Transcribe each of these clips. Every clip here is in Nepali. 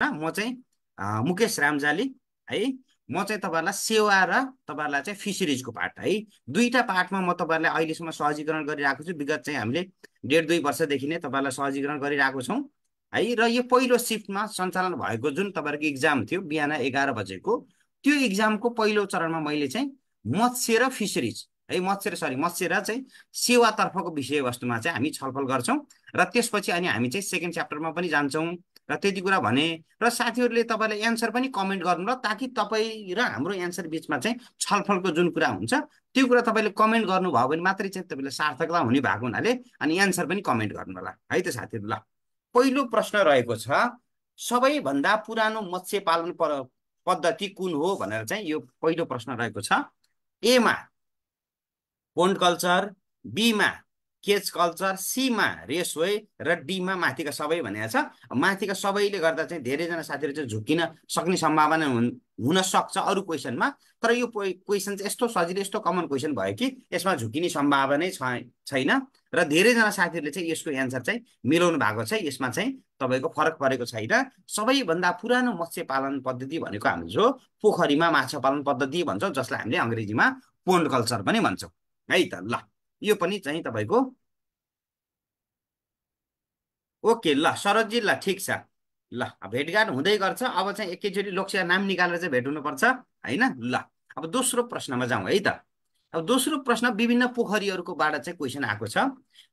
म चाहिँ मुकेश रामजाली है म चाहिँ तपाईँहरूलाई सेवा र तपाईँहरूलाई चाहिँ फिसरिजको पार्ट है दुईवटा पार्टमा म तपाईँहरूलाई अहिलेसम्म सहजीकरण गरिरहेको छु विगत चाहिँ हामीले डेढ दुई वर्षदेखि नै तपाईँहरूलाई सहजीकरण गरिरहेको छौँ है र यो पहिलो सिफ्टमा सञ्चालन भएको जुन तपाईँहरूको इक्जाम थियो बिहान एघार बजेको त्यो इक्जामको पहिलो चरणमा मैले चाहिँ मत्स्य र फिसरिज है मत्स्य सरी मत्स्य र चाहिँ सेवातर्फको विषयवस्तुमा चाहिँ हामी छलफल गर्छौँ र त्यसपछि अनि हामी चाहिँ सेकेन्ड च्याप्टरमा पनि जान्छौँ। र त्यति कुरा भने र साथीहरूले तपाईँले एन्सर पनि कमेन्ट गर्नु ल ताकि तपाईँ र हाम्रो एन्सर बिचमा चाहिँ छलफलको जुन कुरा हुन्छ त्यो कुरा तपाईँले कमेन्ट गर्नुभयो भने मात्रै चाहिँ तपाईँले सार्थकता हुने भएको हुनाले अनि एन्सर पनि कमेन्ट गर्नु होला। है त साथीहरू ल। पहिलो प्रश्न रहेको छ सबैभन्दा पुरानो मत्स्य पालन पद्धति कुन हो भनेर चाहिँ यो पहिलो प्रश्न रहेको छ। एमा पोन्ड कल्चर बीमा केच कल्चर सीमा रेसवे र डीमा माथिका सबै भनेको छ। माथिका सबैले गर्दा चाहिँ धेरैजना साथीहरू चाहिँ झुकिन सक्ने सम्भावना हुन हुन सक्छ अरू क्वेसनमा। तर यो क्वेसन चाहिँ यस्तो सजिलो यस्तो कमन क्वेसन भयो कि यसमा झुकिने सम्भावनै छैन। र धेरैजना साथीहरूले चाहिँ यसको एन्सर चाहिँ मिलाउनु भएको छ। यसमा चाहिँ तपाईँको फरक परेको छैन। सबैभन्दा पुरानो मत्स्य पालन पद्धति भनेको हामी जो पोखरीमा माछा पालन पद्धति भन्छौँ जसलाई हामीले अङ्ग्रेजीमा पोन्ड कल्चर पनि भन्छौँ। है त ल। यो पनि चाहिँ तपाईँको ओके ल शरदजी ल ठिक छ। ल भेटघाट हुँदै गर्छ। अब चाहिँ एकैचोटि लोकसेवा नाम निकालेर चाहिँ भेट हुनुपर्छ होइन? ल अब दोस्रो प्रश्नमा जाउँ है त। अब दोस्रो प्रश्न विभिन्न पोखरीहरूकोबाट चाहिँ क्वेसन आएको छ।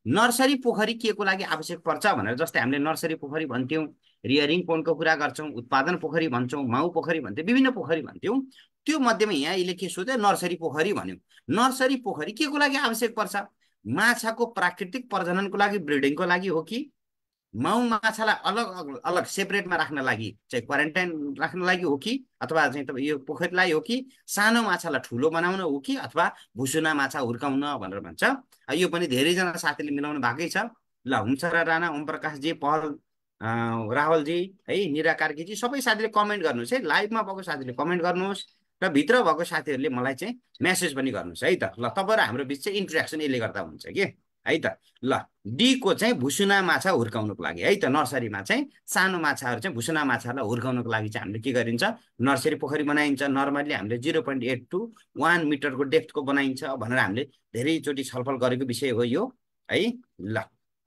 नर्सरी पोखरी के को लागि आवश्यक पर्छ भनेर जस्तै हामीले नर्सरी पोखरी भन्थ्यौँ रियरिङ पोन्डको कुरा गर्छौँ उत्पादन पोखरी भन्छौँ माउ पोखरी भन्थ्यौँ विभिन्न पोखरी भन्थ्यौँ। त्यो मध्येमा यहाँ के सोध्यो? नर्सरी पोखरी भन्यो। नर्सरी पोखरी के को लागि आवश्यक पर्छ? माछाको प्राकृतिक प्रजननको लागि ब्रिडिङको लागि हो कि? माउ माछालाई अलग अलग सेपरेटमा राख्न लागि चाहिँ क्वारेन्टाइन राख्न लागि हो कि? अथवा चाहिँ यो पोखरीलाई हो कि? सानो माछालाई ठुलो बनाउन हो कि? अथवा भुसुना माछा हुर्काउन भनेर भन्छ। यो पनि धेरैजना साथीले मिलाउनु भएकै छ। ल हुन्छ र राणा ओम प्रकाशजी पहल राहुलजी है निरा कार्कीजी सबै साथीले कमेन्ट गर्नुहोस् है। लाइभमा भएको साथीले कमेन्ट गर्नुहोस्। र भित्र भएको साथीहरूले मलाई चाहिँ मेसेज पनि गर्नुहोस् है त। ल तपाईँ र हाम्रो बिच चाहिँ इन्ट्रेक्सन यसले गर्दा हुन्छ कि? है त। ल डीको चाहिँ भुसुना माछा हुर्काउनुको लागि है त। नर्सरीमा चाहिँ सानो माछाहरू चाहिँ भुसुना माछाहरूलाई हुर्काउनुको लागि चाहिँ हामीले के गरिन्छ? नर्सरी पोखरी बनाइन्छ। नर्मल्ली हामीले zero point eight two one मिटरको डेप्थको बनाइन्छ भनेर हामीले धेरैचोटि छलफल गरेको विषय हो यो है? ल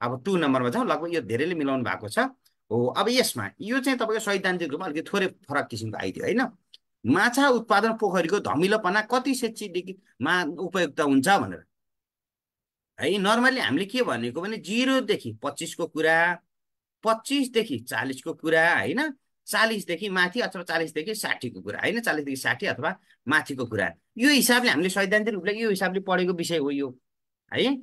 अब टु नम्बरमा जाउँ। लगभग यो धेरैले मिलाउनु भएको छ। हो अब यसमा यो चाहिँ तपाईँको सैद्धान्तिक रूपमा अलिकति थोरै फरक किसिमको आइदियो होइन? माछा उत्पादन पोखरीको धमिलोपना कति सेन्चिदेखिमा उपयुक्त हुन्छ भनेर। है नर्मली हामीले के भनेको भने जिरोदेखि पच्चिसको कुरा पच्चिसदेखि चालिसको कुरा होइन? चालिसदेखि माथि अथवा चालिसदेखि साठीको कुरा होइन? चालिसदेखि साठी अथवा माथिको कुरा। यो हिसाबले हामीले सैद्धान्तिक रूपले यो हिसाबले पढेको विषय हो यो। है?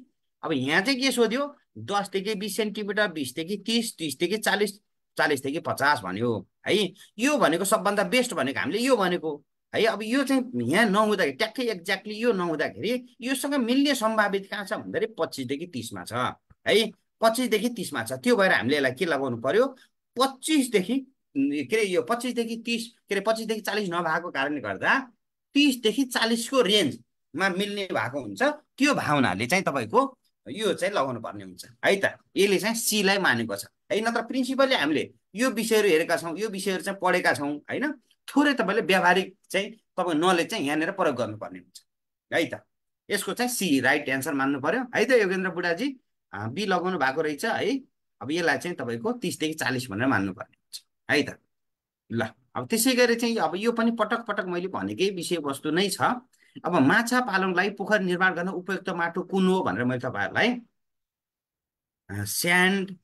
अब यहाँ चाहिँ के सोध्यो? दसदेखि बिस सेन्टिमिटर बिसदेखि तिस तिसदेखि चालिस चालिसदेखि पचास भन्यो। है? यो भनेको सबभन्दा बेस्ट भनेको हामीले यो भनेको है। अब यो चाहिँ यहाँ नहुँदाखेरि ट्याक्कै एक्ज्याक्टली यो नहुँदाखेरि योसँग मिल्ने सम्भावित कहाँ छ भन्दाखेरि पच्चिसदेखि तिसमा छ। है पच्चिसदेखि तिसमा छ। त्यो भएर हामीले यसलाई के लगाउनु पर्यो? पच्चिसदेखि के अरे यो पच्चिसदेखि तिस के अरे पच्चिसदेखि चालिस नभएको कारणले गर्दा तिसदेखि चालिसको रेन्जमा मिल्ने भएको हुन्छ। त्यो भावनाले चाहिँ तपाईँको यो चाहिँ लगाउनु पर्ने हुन्छ। है त? यसले चाहिँ सीलाई मानेको छ। है नत्र प्रिन्सिपल्ली हामीले यो विषयहरू हेरेका छौँ यो विषयहरू चाहिँ पढेका छौँ होइन? थोरै तपाईँले व्यावहारिक चाहिँ तपाईँको नलेज चाहिँ यहाँनिर प्रयोग गर्नुपर्ने हुन्छ है त? यसको चाहिँ सी राइट एन्सर मान्नु पर्यो। है त योगेन्द्र बुढाजी? बी लगाउनु भएको रहेछ है? अब यसलाई चाहिँ तपाईँको तिसदेखि चालिस भनेर मान्नुपर्ने हुन्छ है त? ल अब त्यसै गरी चाहिँ अब यो पनि पटक पटक मैले भनेकै विषयवस्तु नै छ। अब माछा पालनलाई पोखरी निर्माण गर्न उपयुक्त माटो कुन हो भनेर मैले तपाईँहरूलाई स्यान्ड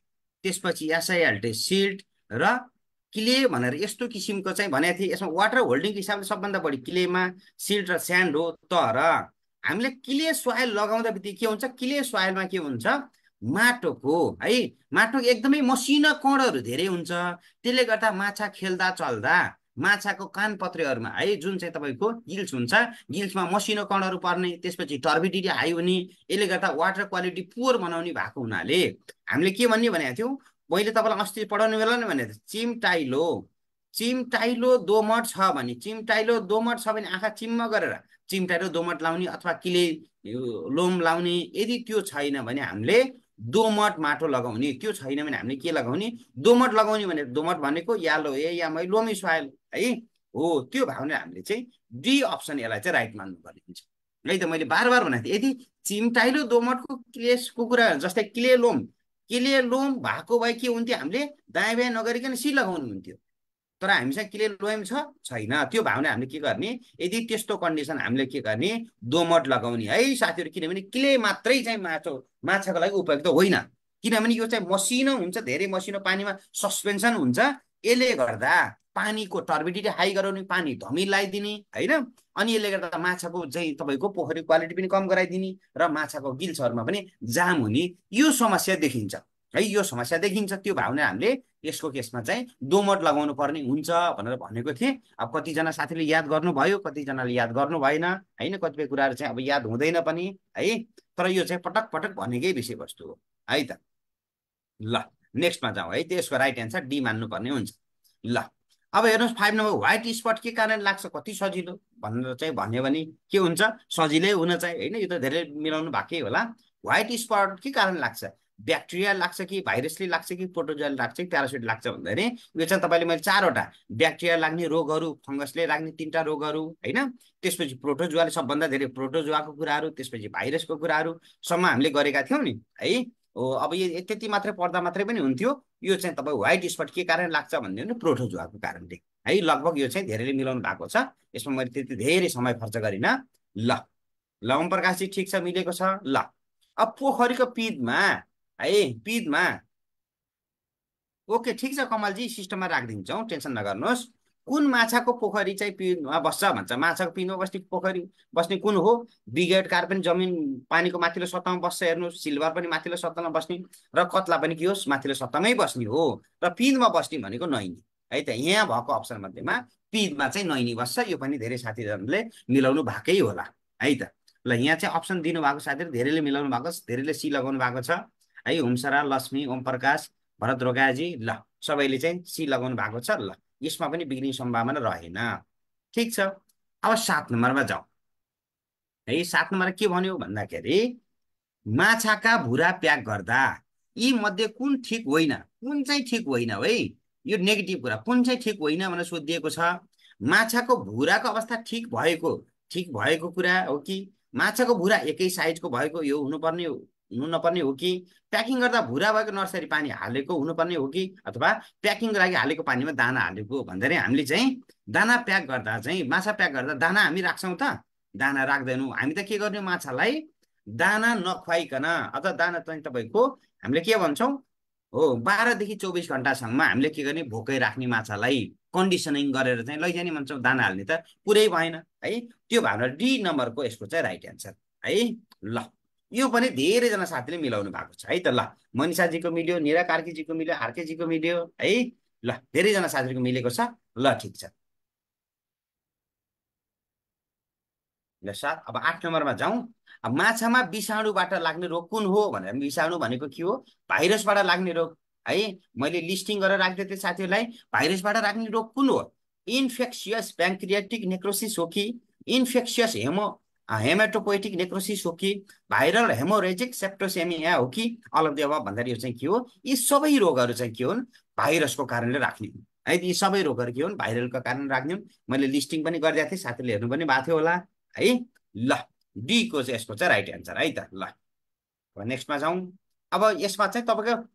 त्यसपछि एसआइएलटी सिल्ट र क्ले भनेर यस्तो किसिमको चाहिँ भनेको थिएँ। यसमा वाटर होल्डिङको हिसाबले सबभन्दा बढी क्लेमा सिल्ट र स्यान्ड हो तर हामीले क्ले सोइल लगाउँदा बित्तिकै के हुन्छ? क्ले सोइलमा के हुन्छ? माटोको है माटोको एकदमै मसिनो कणहरू धेरै हुन्छ। त्यसले गर्दा माछा खेल्दा चल्दा माछाको कान पत्रेहरूमा है जुन चाहिँ तपाईँको गिल्स हुन्छ गिल्समा मसिनो कणहरू पर्ने त्यसपछि टर्बिडिटी हाई हुने यसले गर्दा वाटर क्वालिटी पुवर बनाउने भएको हुनाले हामीले के भन्ने भनेको थियौँ मैले तपाईँलाई अस्ति पढाउने बेला नै भनेको थिएँ चिमटाइलो चिमटाइलो दोमट छ भने चिमटाइलो दोमट छ भने आँखा चिम्म गरेर चिमटाइलो दोमट लाउने अथवा किले लोम लाउने यदि त्यो छैन भने हामीले दोमट माटो लगाउने त्यो छैन भने हामीले के लगाउने? दोमट लगाउने भने दोमट भनेको यालो ए या मै लोमी सोइल है? हो त्यो भयो भने हामीले चाहिँ डी अप्सन यसलाई चाहिँ राइट मान्नुपर्ने हुन्छ। है त मैले बार बार भनेको थिएँ यदि चिम्टाइलो दोमटको क्लेसको कुरा जस्तै क्ले लोम क्ले लोम भएको भए के हुन्थ्यो? हामीले दायाँ बायाँ नगरिकन सी लगाउनु हुन्थ्यो तर हामीसँग क्ले लोम छ? छैन। त्यो भावना हामीले के गर्ने? यदि त्यस्तो कन्डिसन हामीले के गर्ने? दोमट लगाउने। है साथीहरू किनभने क्ले मात्रै चाहिँ माछो माछाको लागि उपयुक्त होइन। किनभने यो चाहिँ मसिनो हुन्छ धेरै मसिनो पानीमा सस्पेन्सन हुन्छ। यसले गर्दा पानीको टर्बिडिटी हाई गराउने पानी धमिल लगाइदिने होइन? अनि यसले गर्दा माछाको चाहिँ तपाईँको पोखरी क्वालिटी पनि कम गराइदिने र माछाको गिल्सहरूमा पनि जाम हुने। यो समस्या देखिन्छ। है यो समस्या देखिन्छ त्यो भावना हामीले यसको केसमा चाहिँ दोमट लगाउनु पर्ने हुन्छ भनेर भनेको थिएँ। अब कतिजना साथीले याद गर्नुभयो कतिजनाले याद गर्नु भएन होइन? कतिपय कुराहरू चाहिँ अब याद हुँदैन पनि है? तर यो चाहिँ पटक पटक भनेकै विषयवस्तु हो है त? ल नेक्स्टमा जाउँ है? त्यसको राइट एन्सर डी मान्नुपर्ने हुन्छ। ल अब हेर्नुहोस् फाइभ नम्बर व्हाइट स्पट के कारण लाग्छ? कति सजिलो भनेर चाहिँ भन्यो भने के हुन्छ? सजिलै हुन चाहिँ होइन? यो त धेरै मिलाउनु भएकै होला। व्हाइट स्पट के कारण लाग्छ? ब्याक्टेरिया लाग्छ कि भाइरसले लाग्छ कि प्रोटोजोल लाग्छ कि प्यारासिट लाग्छ भन्दाखेरि यो चाहिँ तपाईँले मैले चारवटा ब्याक्टेरिया लाग्ने रोगहरू फङ्गसले लाग्ने तिनवटा रोगहरू होइन? त्यसपछि प्रोटोजुवाले सबभन्दा धेरै प्रोटोजुवाको कुराहरू त्यसपछि भाइरसको कुराहरूसम्म हामीले गरेका थियौँ नि है? हो अब यो त्यति मात्रै पढ्दा मात्रै पनि हुन्थ्यो। यो चाहिँ तपाईँ व्हाइट स्पट के कारण लाग्छ भन्यो भने प्रोटोजुवाको कारणले है? लगभग यो चाहिँ धेरैले मिलाउनु भएको छ। यसमा मैले त्यति धेरै समय खर्च गरिनँ। ल ल ओम प्रकाशजी ठिक छ मिलेको छ। ल अब पोखरीको पिदमा है पिदमा। ओके ठिक छ कमलजी सिस्टममा राखिदिन्छौँ टेन्सन नगर्नुहोस्। कुन माछाको पोखरी चाहिँ पिनमा बस्छ भन्छ? माछाको पिनमा बस्ने पोखरी बस्ने कुन हो? बिगेट कार पनि जमिन पानीको माथिल्लो सत्तामा बस्छ हेर्नुहोस्। सिल्भर पनि माथिल्लो सत्तामा बस्ने र कत्ला पनि के होस्? माथिल्लो सत्तामै बस्ने हो। र पिनमा बस्ने भनेको नैनी। है त यहाँ भएको अप्सन मध्येमा पिदमा चाहिँ नैनी बस्छ। यो पनि धेरै साथीहरूले मिलाउनु भएकै होला। है त ल यहाँ चाहिँ अप्सन दिनुभएको साथीहरू धेरैले मिलाउनु भएको छ धेरैले सी लगाउनु भएको छ। है हुमसरा लक्ष्मी ओम प्रकाश भरत रोगाजी ल सबैले चाहिँ सी लगाउनु भएको छ ल। यसमा पनि बिग्रिने सम्भावना रहेन। ठिक छ। अब सात नम्बरमा जाउँ। है सात नम्बर के भन्यो भन्दाखेरि माछाका भुरा प्याक गर्दा यी मध्ये कुन ठिक होइन? कुन चाहिँ ठिक होइन है? यो नेगेटिभ कुरा कुन चाहिँ ठिक होइन भनेर सोधिएको छ। माछाको भुराको अवस्था ठिक भएको ठिक भएको कुरा हो कि माछाको भुरा एकै साइजको भएको यो हुनुपर्ने हुनु नपर्ने हो कि प्याकिङ गर्दा भुरा भएको नर्सरी पानी हालेको हुनुपर्ने हो कि अथवा प्याकिङको लागि हालेको पानीमा दाना हालेको भन्दाखेरि हामीले चाहिँ दाना प्याक गर्दा चाहिँ माछा प्याक गर्दा दाना हामी राख्छौँ त? दाना राख्दैनौँ। हामी त के गर्ने माछालाई? दाना नखुवाइकन अथवा दाना चाहिँ तपाईँको हामीले के भन्छौँ? हो बाह्रदेखि चौबिस घन्टासम्म हामीले के गर्ने? भोकै राख्ने माछालाई कन्डिसनिङ गरेर चाहिँ लैजाने भन्छौँ। दाना हाल्ने त पुरै भएन है? त्यो भएर डी नम्बरको यसको चाहिँ राइट एन्सर है? ल। यो पनि धेरैजना साथीले मिलाउनु भएको छ है त ल। मनिषाजीको मिल्यो निरा कार्कीजीको मिल्यो हार्केजीको मिल्यो है? ल धेरैजना साथीको मिलेको छ। ल ठिक छ। ल सात अब आठ नम्बरमा जाउँ। अब माछामा विषाणुबाट लाग्ने रोग कुन हो भनेर विषाणु भनेको के हो? भाइरसबाट लाग्ने रोग है? मैले लिस्टिङ गरेर राखिदिएको थिएँ साथीहरूलाई। भाइरसबाट लाग्ने रोग कुन हो? इन्फेक्सियस ब्याङ्क्रियाटिक नेक्रोसिस हो कि? इन्फेक्सियस हेमो हेमाटोपोइटिक नेक्रोसिस हो कि भाइरल हेमोरेजिक सेप्टोसेमिया हो कि अल अफ भन्दाखेरि यो चाहिँ के हो? यी सबै रोगहरू चाहिँ के हुन्? भाइरसको कारणले राख्ने हुन्। है यी सबै रोगहरू के हुन्? भाइरलको कारण राख्ने हुन्। मैले लिस्टिङ पनि गरिदिएको थिएँ साथीले हेर्नु पनि भएको थियो होला। है ल डीको चाहिँ यसको चाहिँ राइट एन्सर है त ल। नेक्स्टमा जाउँ। अब यसमा चाहिँ तपाईँको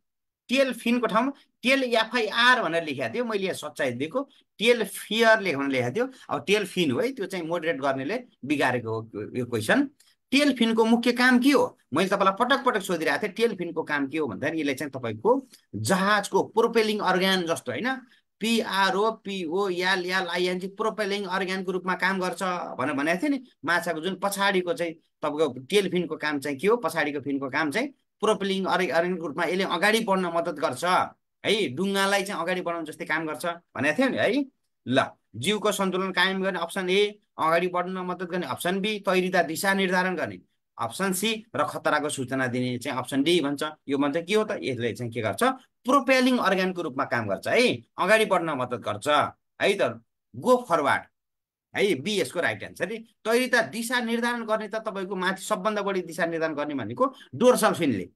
टेल फिनको ठाउँमा टेल एफआइआर भनेर लेखेको थियो। मैले यहाँ सच्चाइ दिएको। टेल फियर लेख्न लेखेको थियो। अब टेल फिन हो है। त्यो चाहिँ मोडरेट गर्नेले बिगारेको हो यो क्वेसन टेल फिनको मुख्य काम के हो? मैले तपाईँलाई पटक पटक सोधिरहेको थिएँ। टेल फिनको काम के हो भन्दाखेरि यसले चाहिँ तपाईँको जहाजको प्रोपेलिङ अर्ग्यान जस्तो होइन। पिआरओ पिओ याल याल आइएनजी प्रोपेलिङ अर्ग्यानको रूपमा काम गर्छ भनेर भनेको थियो नि। माछाको जुन पछाडिको चाहिँ तपाईँको टेल फिनको काम चाहिँ के हो? पछाडिको फिनको काम चाहिँ प्रोपेलिङ अर्ग्यानको रूपमा यसले अगाडि बढ्न मद्दत गर्छ। है डुङ्गालाई चाहिँ अगाडि बढाउनु जस्तै काम गर्छ भनेको थियो नि है। ल जिउको सन्तुलन कायम गर्ने अप्सन ए अगाडि बढ्न मद्दत गर्ने अप्सन बी तैरिता दिशा निर्धारण गर्ने अप्सन सी र खतराको सूचना दिने चाहिँ अप्सन डी भन्छ। यो भन्छ के हो त? यसले चाहिँ के गर्छ? प्रोपेलिङ अर्ग्यानको रूपमा काम गर्छ है। अगाडि बढ्न मद्दत गर्छ। है त गो फरवार्ड। है बी यसको राइट एन्सर है तैरिता दिशा निर्धारण गर्ने त तपाईँको माथि सबभन्दा बढी दिशा निर्धारण गर्ने भनेको डोर्सल फिनले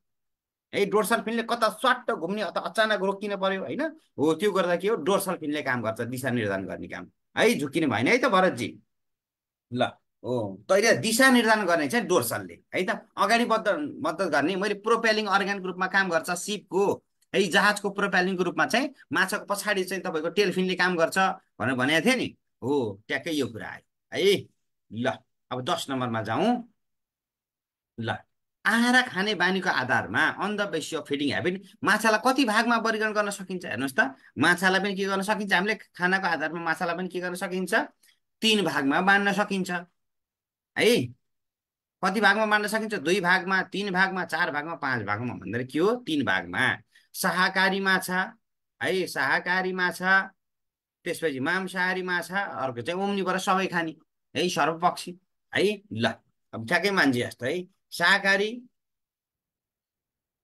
है डोर्सल फिनले कता स्वाट्ट घुम्ने अथवा अचानक रोकिन पर्यो होइन? हो त्यो गर्दा के हो? डोर्सल फिनले काम गर्छ दिशा निर्धारण गर्ने काम। है झुकिने भएन? है त भरतजी। ल हो। तैँले दिशा निर्धारण गर्ने चाहिँ डोर्सलले है त? अगाडि मद्दत मद्दत गर्ने। मैले प्रोपेलिङ अर्ग्यानको रूपमा काम गर्छ सिपको। है जहाजको प्रोपेलिङको रूपमा चाहिँ माछाको पछाडि चाहिँ तपाईँको टेलफिनले काम गर्छ भनेर भनेको थिएँ नि। हो ट्याक्कै यो कुरा आयो। है ल अब दस नम्बरमा जाउँ। ल आहारा खाने बानीको आधारमा on the basis of feeding habit माछालाई कति भागमा वर्गीकरण गर्न सकिन्छ? हेर्नुहोस् त माछालाई पनि के गर्न सकिन्छ? हामीले खानाको आधारमा माछालाई पनि के गर्न सकिन्छ? तिन भागमा बाँड्न सकिन्छ। है कति भागमा बाँड्न सकिन्छ? दुई भागमा तिन भागमा चार भागमा पाँच भागमा भन्दाखेरि के हो? तिन भागमा। शाकाहारी माछा है शाकाहारी माछा त्यसपछि मांसाहारी माछा अर्को चाहिँ ओम्नीबाट सबै खाने। है सर्वपक्षी। है ल अब ठ्याक्कै मान्छे जस्तो है। शाकाहारी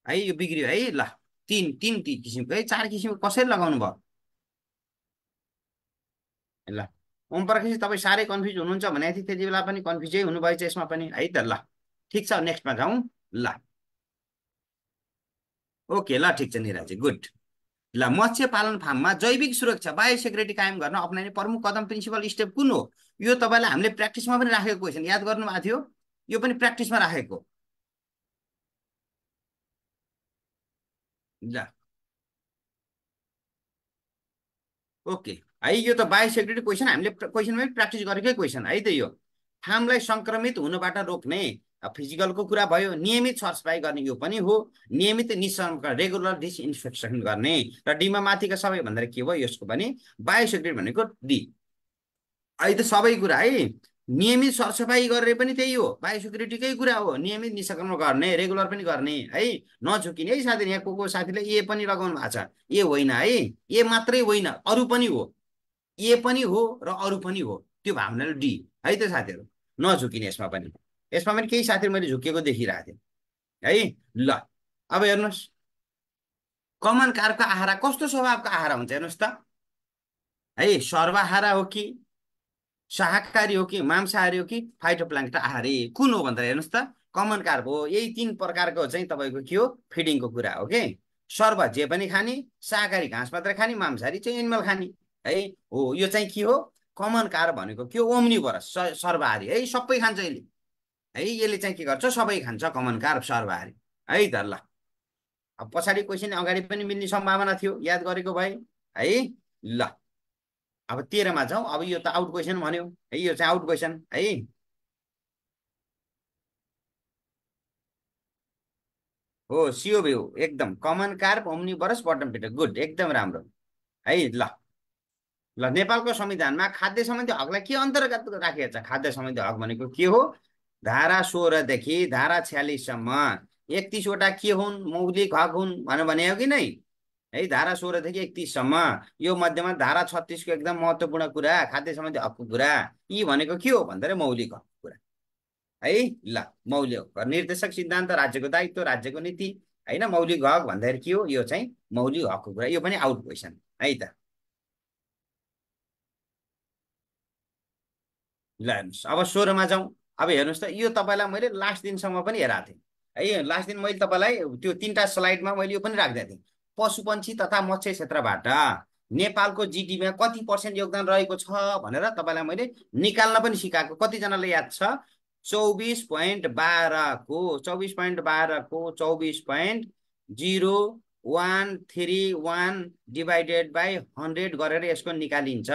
है यो बिग्रियो है ल तिन तिन तिन किसिमको है चार किसिमको कसरी लगाउनु भयो? ल ओम प्रकाश तपाईँ साह्रै कन्फ्युज हुनुहुन्छ भनेको थिएँ त्यति बेला पनि कन्फ्युजै हुनुभएछ यसमा पनि है त ल ठिक छ नेक्स्टमा जाउँ ल। ओके ल ठिक छ निराजी गुड। ल मत्स्य पालन फार्ममा जैविक सुरक्षा बायोसेक्युरिटी कायम गर्न अप्नाइने प्रमुख कदम प्रिन्सिपल स्टेप कुन हो? यो तपाईँलाई हामीले प्र्याक्टिसमा पनि राखेको क्वेसन याद गर्नुभएको थियो? यो पनि प्र्याक्टिसमा राखेको। ल। ओके है यो त बायोसेक्युरिटी क्वेसन हामीले क्वेसनमै प्र्याक्टिस गरेकै क्वेसन है त यो। फार्मलाई सङ्क्रमित हुनबाट रोक्ने फिजिकलको कुरा भयो नियमित सरसफाइ गर्ने यो पनि हो। नियमित निसँग रेगुलर डिसइन्फेक्सन गर्ने। र डिमा माथिका सबै भन्दा के भयो यसको पनि बायोसेक्युरिटी भनेको डी अहिले त सबै कुरा है। नियमित सरसफाइ गरेर पनि त्यही हो। बायोसेक्युरिटीकै कुरा हो। नियमित निसकर्म गर्ने रेगुलर पनि गर्ने है। नझुकिने है साथी यहाँ को को साथीले ए पनि लगाउनु भएको छ? ए होइन है। ए मात्रै होइन अरू पनि हो। ए पनि हो र अरू पनि हो। त्यो भावनाले डी है त साथीहरू? नझुकिने यसमा पनि। यसमा पनि केही साथीहरू मैले झुकेको देखिरहेको थिएँ। है? ल अब हेर्नुहोस्। कमन कारको आहारा कस्तो स्वभावको आहारा हुन्छ हेर्नुहोस् त। है? सर्वाहारा हो कि? शाकाहारी हो कि? मांसाहारी हो कि? फाइटोप्लाङ्ट आहारी कुन हो भन्दा हेर्नुहोस् त। कमन कार्ब हो। यही तिन प्रकारको चाहिँ तपाईँको के हो? फिडिङको कुरा हो कि सर्व जे पनि खाने शाकाहारी घाँस मात्रै खाने मांसाहारी चाहिँ एनिमल खाने। है? हो यो चाहिँ के हो? कमन कार भनेको के हो? ओम्निभरस सर्वहारी। है? सबै खान्छ यसले। है यसले चाहिँ के गर्छ? सबै खान्छ कमन कार सर्वहारी है त ल। अब पछाडि क्वेसन अगाडि पनि मिल्ने सम्भावना थियो। याद गरेको भए है ल। अब तेह्रमा जाउँ। अब यो त आउट क्वेसन भन्यो। है यो चाहिँ आउट क्वेसन है। हो सियो भ्यू। एकदम। Common carp omnivorous bottom feeder good एकदम राम्रो। है ल। ल नेपालको संविधानमा खाद्य सम्बन्धी हकलाई के अन्तर्गत राखिएको छ? खाद्य सम्बन्धी हक भनेको के हो? धारा सोह्रदेखि धारा छ्यालिससम्म एकतिसवटा के हुन्? मौलिक हक हुन् भनेर भने हो कि नै? है धारा सोह्रदेखि एकतिससम्म। यो मध्येमा धारा छत्तिसको एकदम महत्त्वपूर्ण कुरा खाद्य सम्बन्धी हकको कुरा यी भनेको के हो भन्दाखेरि मौलिक हकको कुरा। है ल मौलिक निर्देशक सिद्धान्त राज्यको दायित्व राज्यको नीति होइन? मौलिक हक भन्दाखेरि के हो? यो चाहिँ मौलिक हकको कुरा। यो पनि आउट क्वेसन है त। ल हेर्नुहोस्। अब सोह्रमा जाउँ। अब हेर्नुहोस् त यो तपाईँलाई मैले लास्ट दिनसम्म पनि हेराएको थिएँ। है लास्ट दिन मैले तपाईँलाई त्यो तिनवटा स्लाइडमा मैले यो पनि राखिदिएको थिएँ। पशुपन्छी तथा मत्स्य क्षेत्रबाट नेपालको जिडिपीमा कति पर्सेन्ट योगदान रहेको छ भनेर तपाईँलाई मैले निकाल्न पनि सिकाएको। कतिजनालाई याद छ? चौबिस पोइन्ट बाह्रको चौबिस पोइन्ट बाह्रको चौबिस point zero one three one divided by hundred गरेर यसको निकालिन्छ।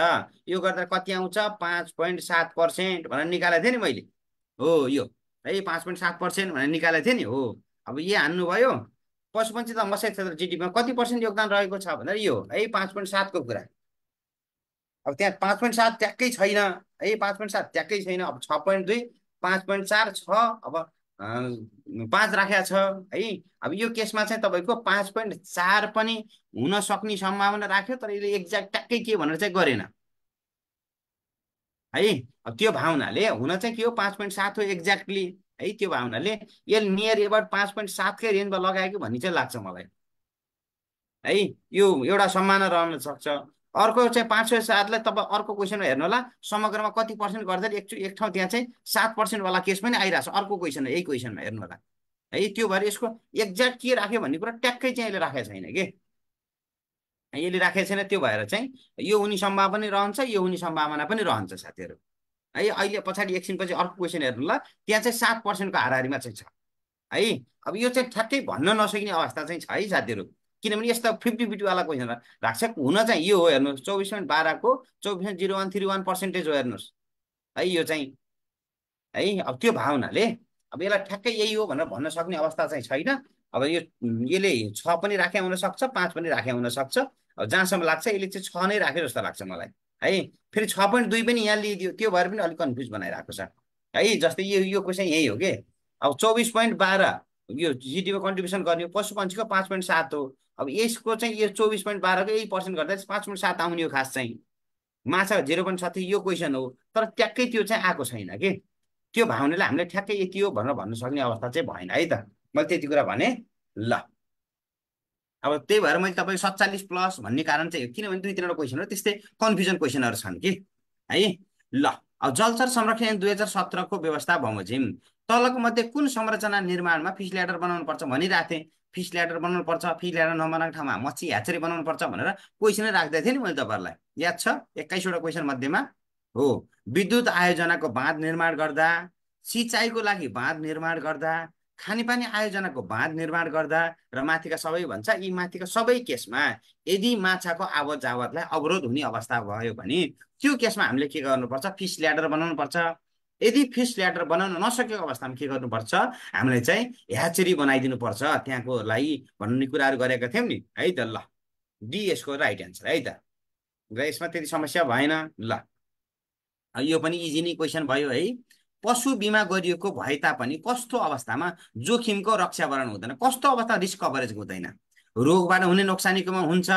यो गर्दा कति आउँछ? पाँच पोइन्ट सात पर्सेन्ट भनेर निकालेको थिएँ नि मैले। हो यो। है पाँच पोइन्ट सात पर्सेन्ट भनेर निकालेको थिएँ नि हो। अब यही हान्नुभयो। पशुपन्छी त मत्स्य क्षेत्र जिडिपीमा कति पर्सेन्ट योगदान रहेको छ भन्दा यो। है पाँच पोइन्ट सातको कुरा। अब त्यहाँ पाँच पोइन्ट सात ट्याक्कै छैन। है पाँच पोइन्ट सात ट्याक्कै छैन। अब छ पोइन्ट दुई पाँच पोइन्ट चार छ अब पाँच राखेको छ। है अब यो केसमा चाहिँ तपाईँको पाँच पोइन्ट चार पनि हुन सक्ने सम्भावना राख्यो तर यसले एक्ज्याक्ट ट्याक्कै के भनेर चाहिँ गरेन। है? त्यो भावनाले हुन चाहिँ के हो? पाँच पोइन्ट सात हो एक्ज्याक्टली है त्यो भावनाले यसले नियर एबाउट पाँच पोइन्ट सातकै रेन्जमा लगायो कि भन्ने चाहिँ लाग्छ मलाई। है यो एउटा सम्मान रहन सक्छ। अर्को चाहिँ पाँच सय सातलाई तपाईँ अर्को क्वेसनमा हेर्नु होला समग्रमा कति पर्सेन्ट गर्दाखेरि एक एक ठाउँ त्यहाँ चाहिँ सात पर्सेन्टवाला केस पनि आइरहेको छ अर्को क्वेसन यही क्वेसनमा हेर्नु होला है त्यो भएर यसको एक्ज्याक्ट के राख्यो भन्ने कुरा ट्याक्कै चाहिँ यसले राखेको छैन कि। यसले राखेको छैन त्यो भएर चाहिँ यो हुने सम्भावना पनि रहन्छ यो हुने सम्भावना पनि रहन्छ साथीहरू। है अहिले पछाडि एकछिनपछि अर्को क्वेसन हेर्नु ल त्यहाँ चाहिँ सात पर्सेन्टको हाराहारीमा चाहिँ छ। है अब यो चाहिँ ठ्याक्कै भन्न नसकिने अवस्था चाहिँ छ है साथीहरू। किनभने यस्तो फिफ्टी फिफ्टीवाला क्वेसन राख्छ। हुन चाहिँ यो हो हेर्नुहोस् चौबिस पोइन्ट बाह्रको चौबिस point zero one three one percentage हो हेर्नुहोस्। है यो चाहिँ। है अब त्यो भावनाले अब यसलाई ठ्याक्कै यही हो भनेर भन्न सक्ने अवस्था चाहिँ छैन। अब यो यसले छ पनि राखे हुनसक्छ पाँच पनि राखे हुनसक्छ। अब जहाँसम्म लाग्छ यसले चाहिँ छ नै राख्यो जस्तो लाग्छ मलाई। है फेरि छ पोइन्ट दुई पनि यहाँ लिइदियो त्यो भएर पनि अलिक कन्फ्युज बनाइरहेको छ। है जस्तै यो यो क्वेसन यही हो कि? अब चौबिस पोइन्ट बाह्र यो जिडिपीमा कन्ट्रिब्युसन गर्ने पशु पन्छीको पाँच पोइन्ट सात हो। अब यसको चाहिँ यो चौबिस पोइन्ट बाह्रको यही पर्सेन्ट गर्दा चाहिँ पाँच पोइन्ट सात आउने हो खास चाहिँ। माछा जेरो पोइन्ट छ यो क्वेसन हो तर ट्याक्कै त्यो चाहिँ आएको छैन कि? त्यो भावनाले हामीले ठ्याक्कै यति हो भनेर भन्न सक्ने अवस्था चाहिँ भएन है त। मैले त्यति कुरा भने ल। अब त्यही भएर मैले तपाईँ सत्तालिस प्लस भन्ने कारण चाहिँ किनभने दुई तिनवटा क्वेसनहरू त्यस्तै कन्फ्युजन क्वेसनहरू छन् कि है? ल अब जलचर संरक्षण दुई हजार सत्रको व्यवस्था बमोजिम तलको मध्ये कुन संरचना निर्माणमा फिस ल्याडर बनाउनु पर्छ भनिरहेको थिएँ फिस ल्याडर बनाउनु पर्छ फिस ल्याडर नबनाएको ठाउँमा मच्छी ह्याचरी बनाउनु पर्छ भनेर क्वेसनै राख्दै थिएँ नि मैले तपाईँहरूलाई। याद छ? एक्काइसवटा क्वेसन मध्येमा? हो। विद्युत आयोजनाको बाँध निर्माण गर्दा सिँचाइको लागि बाँध निर्माण गर्दा खानेपानी आयोजनाको बाँध निर्माण गर्दा र माथिका सबै भन्छ यी माथिका सबै केसमा यदि माछाको आवत जावतलाई अवरोध हुने अवस्था भयो भने त्यो केसमा हामीले के गर्नुपर्छ? फिस ल्याडर बनाउनु पर्छ यदि फिस ल्याडर बनाउन नसकेको अवस्थामा के गर्नुपर्छ? हामीले चाहिँ ह्याचेरी बनाइदिनु पर्छ त्यहाँको लागि भन्ने कुराहरू गरेका थियौँ नि। है त ल। डी यसको राइट एन्सर है त। र यसमा त्यति समस्या भएन। ल। यो पनि इजी नै क्वेसन भयो है। पशु बिमा गरिएको भए तापनि कस्तो अवस्थामा जोखिमको रक्षावरण हुँदैन कस्तो अवस्था रिस्क कभरेज हुँदैन? रोगबाट हुने नोक्सानीकोमा हुन्छ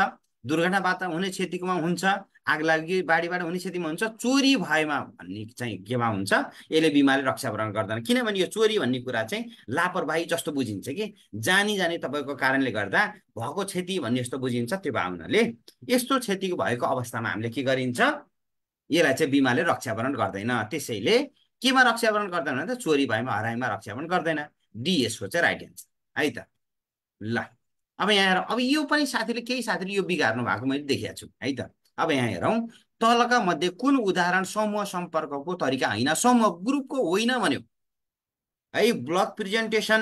दुर्घटनाबाट हुने क्षतिकोमा हुन्छ आग लागि बाढीबाट हुने क्षतिमा हुन्छ चोरी भएमा भन्ने चाहिँ केमा हुन्छ यसले बिमाले रक्षावरण गर्दैन। किनभने यो चोरी भन्ने कुरा चाहिँ लापरवाही जस्तो बुझिन्छ कि जानी जाने तपाईँको कारणले गर्दा भएको क्षति भन्ने जस्तो बुझिन्छ त्यो भावनाले। यस्तो क्षतिको भएको अवस्थामा हामीले के गरिन्छ? यसलाई चाहिँ बिमाले रक्षावरण गर्दैन। त्यसैले केमा रक्षावरण गर्दैन भने त चोरी भएमा हराइमा रक्षावरण गर्दैन। डिएसको चाहिँ राइट एन्सर है त? ल अब यहाँ हेरौँ। अब यो पनि साथीले केही साथीले यो बिगार्नु भएको मैले देखिएको छु है त? अब यहाँ हेरौँ। तलका मध्ये कुन उदाहरण समूह सम्पर्कको तरिका होइन? समूह ग्रुपको होइन भन्यो। है ब्लक प्रेजेन्टेसन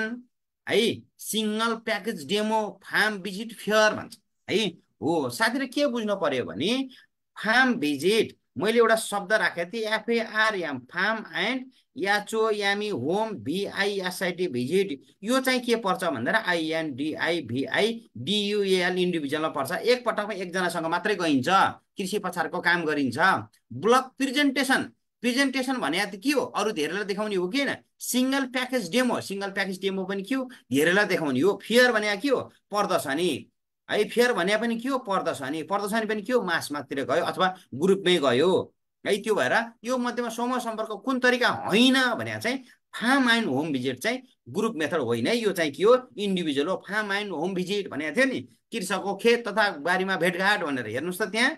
है single package demo farm visit fair भन्छ है? हो साथीले के बुझ्नु पर्यो भने फार्म भिजिट मैले एउटा शब्द राखेको थिएँ F A R M farm and याचो yam home V I S I T visit यो चाहिँ के पर्छ भन्दा आइएनडिआई भिआई डियुएल इन्डिभिजुअलमा पर्छ। एकपटकमा एकजनासँग मात्रै गइन्छ कृषि पछाडको काम गरिन्छ। ब्लक प्रेजेन्टेसन प्रेजेन्टेसन भने के हो? अरू धेरैलाई देखाउने हो कि होइन single package demo single package demo पनि के हो? धेरैलाई देखाउने हो। फेयर भने के हो? पर्दछ नि। है फेयर भने पनि के हो? प्रदर्शनी प्रदर्शनी पनि के हो? मासमातिर गयो अथवा ग्रुपमै गयो। है त्यो भएर यो मध्येमा समूह सम्पर्क कुन तरिका होइन भने चाहिँ फार्म एन्ड होम भिजिट चाहिँ ग्रुप मेथड होइन। यो चाहिँ के हो? इन्डिभिजुअल हो। फार्म एन्ड होम भिजिट भनेको थियो नि कृषकको खेत तथा बारीमा भेटघाट भनेर हेर्नुहोस् त त्यहाँ।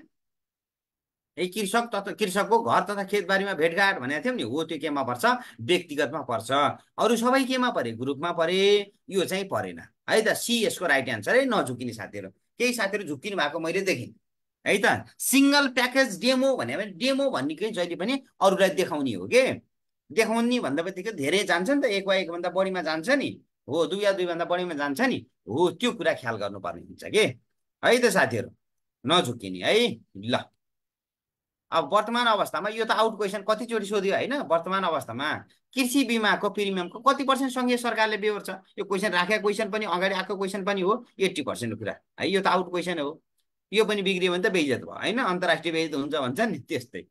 है कृषक तथा कृषकको घर तथा खेतबारीमा भेटघाट भनेको थियौँ नि हो त्यो केमा पर्छ? व्यक्तिगतमा पर्छ। अरू सबै केमा परे? ग्रुपमा परे? यो चाहिँ परेन। है त? सी यसको राइट एन्सर है नझुकिने साथीहरू। केही साथीहरू झुक्किनु भएको मैले देखेँ। है त? सिङ्गल प्याकेज डेमो भने डेमो भन्ने जहिले पनि अरूलाई देखाउने हो कि? देखाउने भन्दा बित्तिकै धेरै जान्छ नि त। एक वा एकभन्दा बढीमा जान्छ नि। हो दुई या दुईभन्दा बढीमा जान्छ नि। हो त्यो कुरा ख्याल गर्नुपर्ने हुन्छ कि? है त साथीहरू? नझुक्किने है। ल। अब वर्तमान अवस्थामा यो त आउट क्वेसन कतिचोटि सोध्यो होइन? वर्तमान अवस्थामा कृषि बिमाको प्रिमियमको कति पर्सेन्ट सङ्घीय सरकारले बेहोर्छ? यो क्वेसन राखेको क्वेसन पनि अगाडि आएको क्वेसन पनि हो एट्टी पर्सेन्टको कुरा। है यो त आउट क्वेसन हो। यो पनि बिग्रियो भने त बेइजत भयो होइन? अन्तर्राष्ट्रिय बेइजत हुन्छ भन्छ नि त्यस्तै।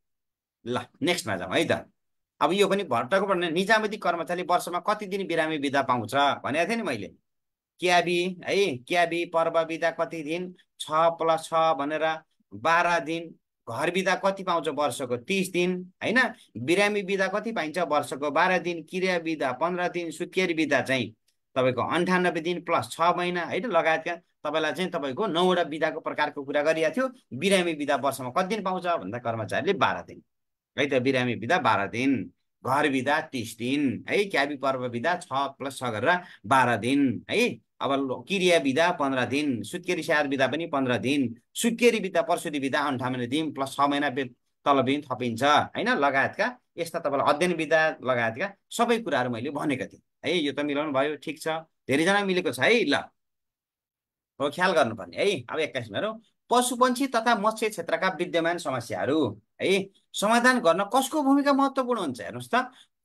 ल नेक्स्टमा जाउँ है त। अब यो पनि भट्टको भन्ने निजामती कर्मचारी वर्षमा कति दिन बिरामी बिदा पाउँछ? भनेको थिएँ नि मैले। क्याबी है क्याबी पर्व बिदा कति दिन? छ प्लस छ भनेर बाह्र दिन। घर बिदा कति पाउँछ वर्षको तिस दिन होइन? बिरामी बिदा कति पाइन्छ वर्षको बाह्र दिन क्रिया बिदा पन्ध्र दिन सुत्केरी बिदा चाहिँ तपाईँको अन्ठानब्बे दिन प्लस छ महिना होइन? लगायतका तपाईँलाई चाहिँ तपाईँको नौवटा बिदाको प्रकारको कुरा गरिएको थियो। बिरामी बिदा वर्षमा कति दिन पाउँछ भन्दा कर्मचारीले बाह्र दिन। है त बिरामी बिदा बाह्र दिन घर बिदा तिस दिन है? क्याबी पर्व बिदा छ प्लस छ गरेर बाह्र दिन है? अब किरिया बिदा पन्ध्र दिन सुत्केरी स्याहार बिदा पनि पन्ध्र दिन सुत्केरी बिदा पर्सुदी बिदा अन्ठाउन्न दिन प्लस छ महिना तल पनि थपिन्छ होइन लगायतका? यस्ता तपाईँलाई अध्ययन विधा लगायतका सबै कुराहरू मैले भनेको थिएँ। है यो त मिलाउनु भयो ठिक छ। धेरैजना मिलेको छ है ल। हो ख्याल गर्नुपर्ने है। अब एक्काइसमा हेरौँ। पशुपन्छी तथा मत्स्य क्षेत्रका विद्यमान समस्याहरू है। समाधान गर्न कसको भूमिका महत्त्वपूर्ण हुन्छ? हेर्नुहोस् त।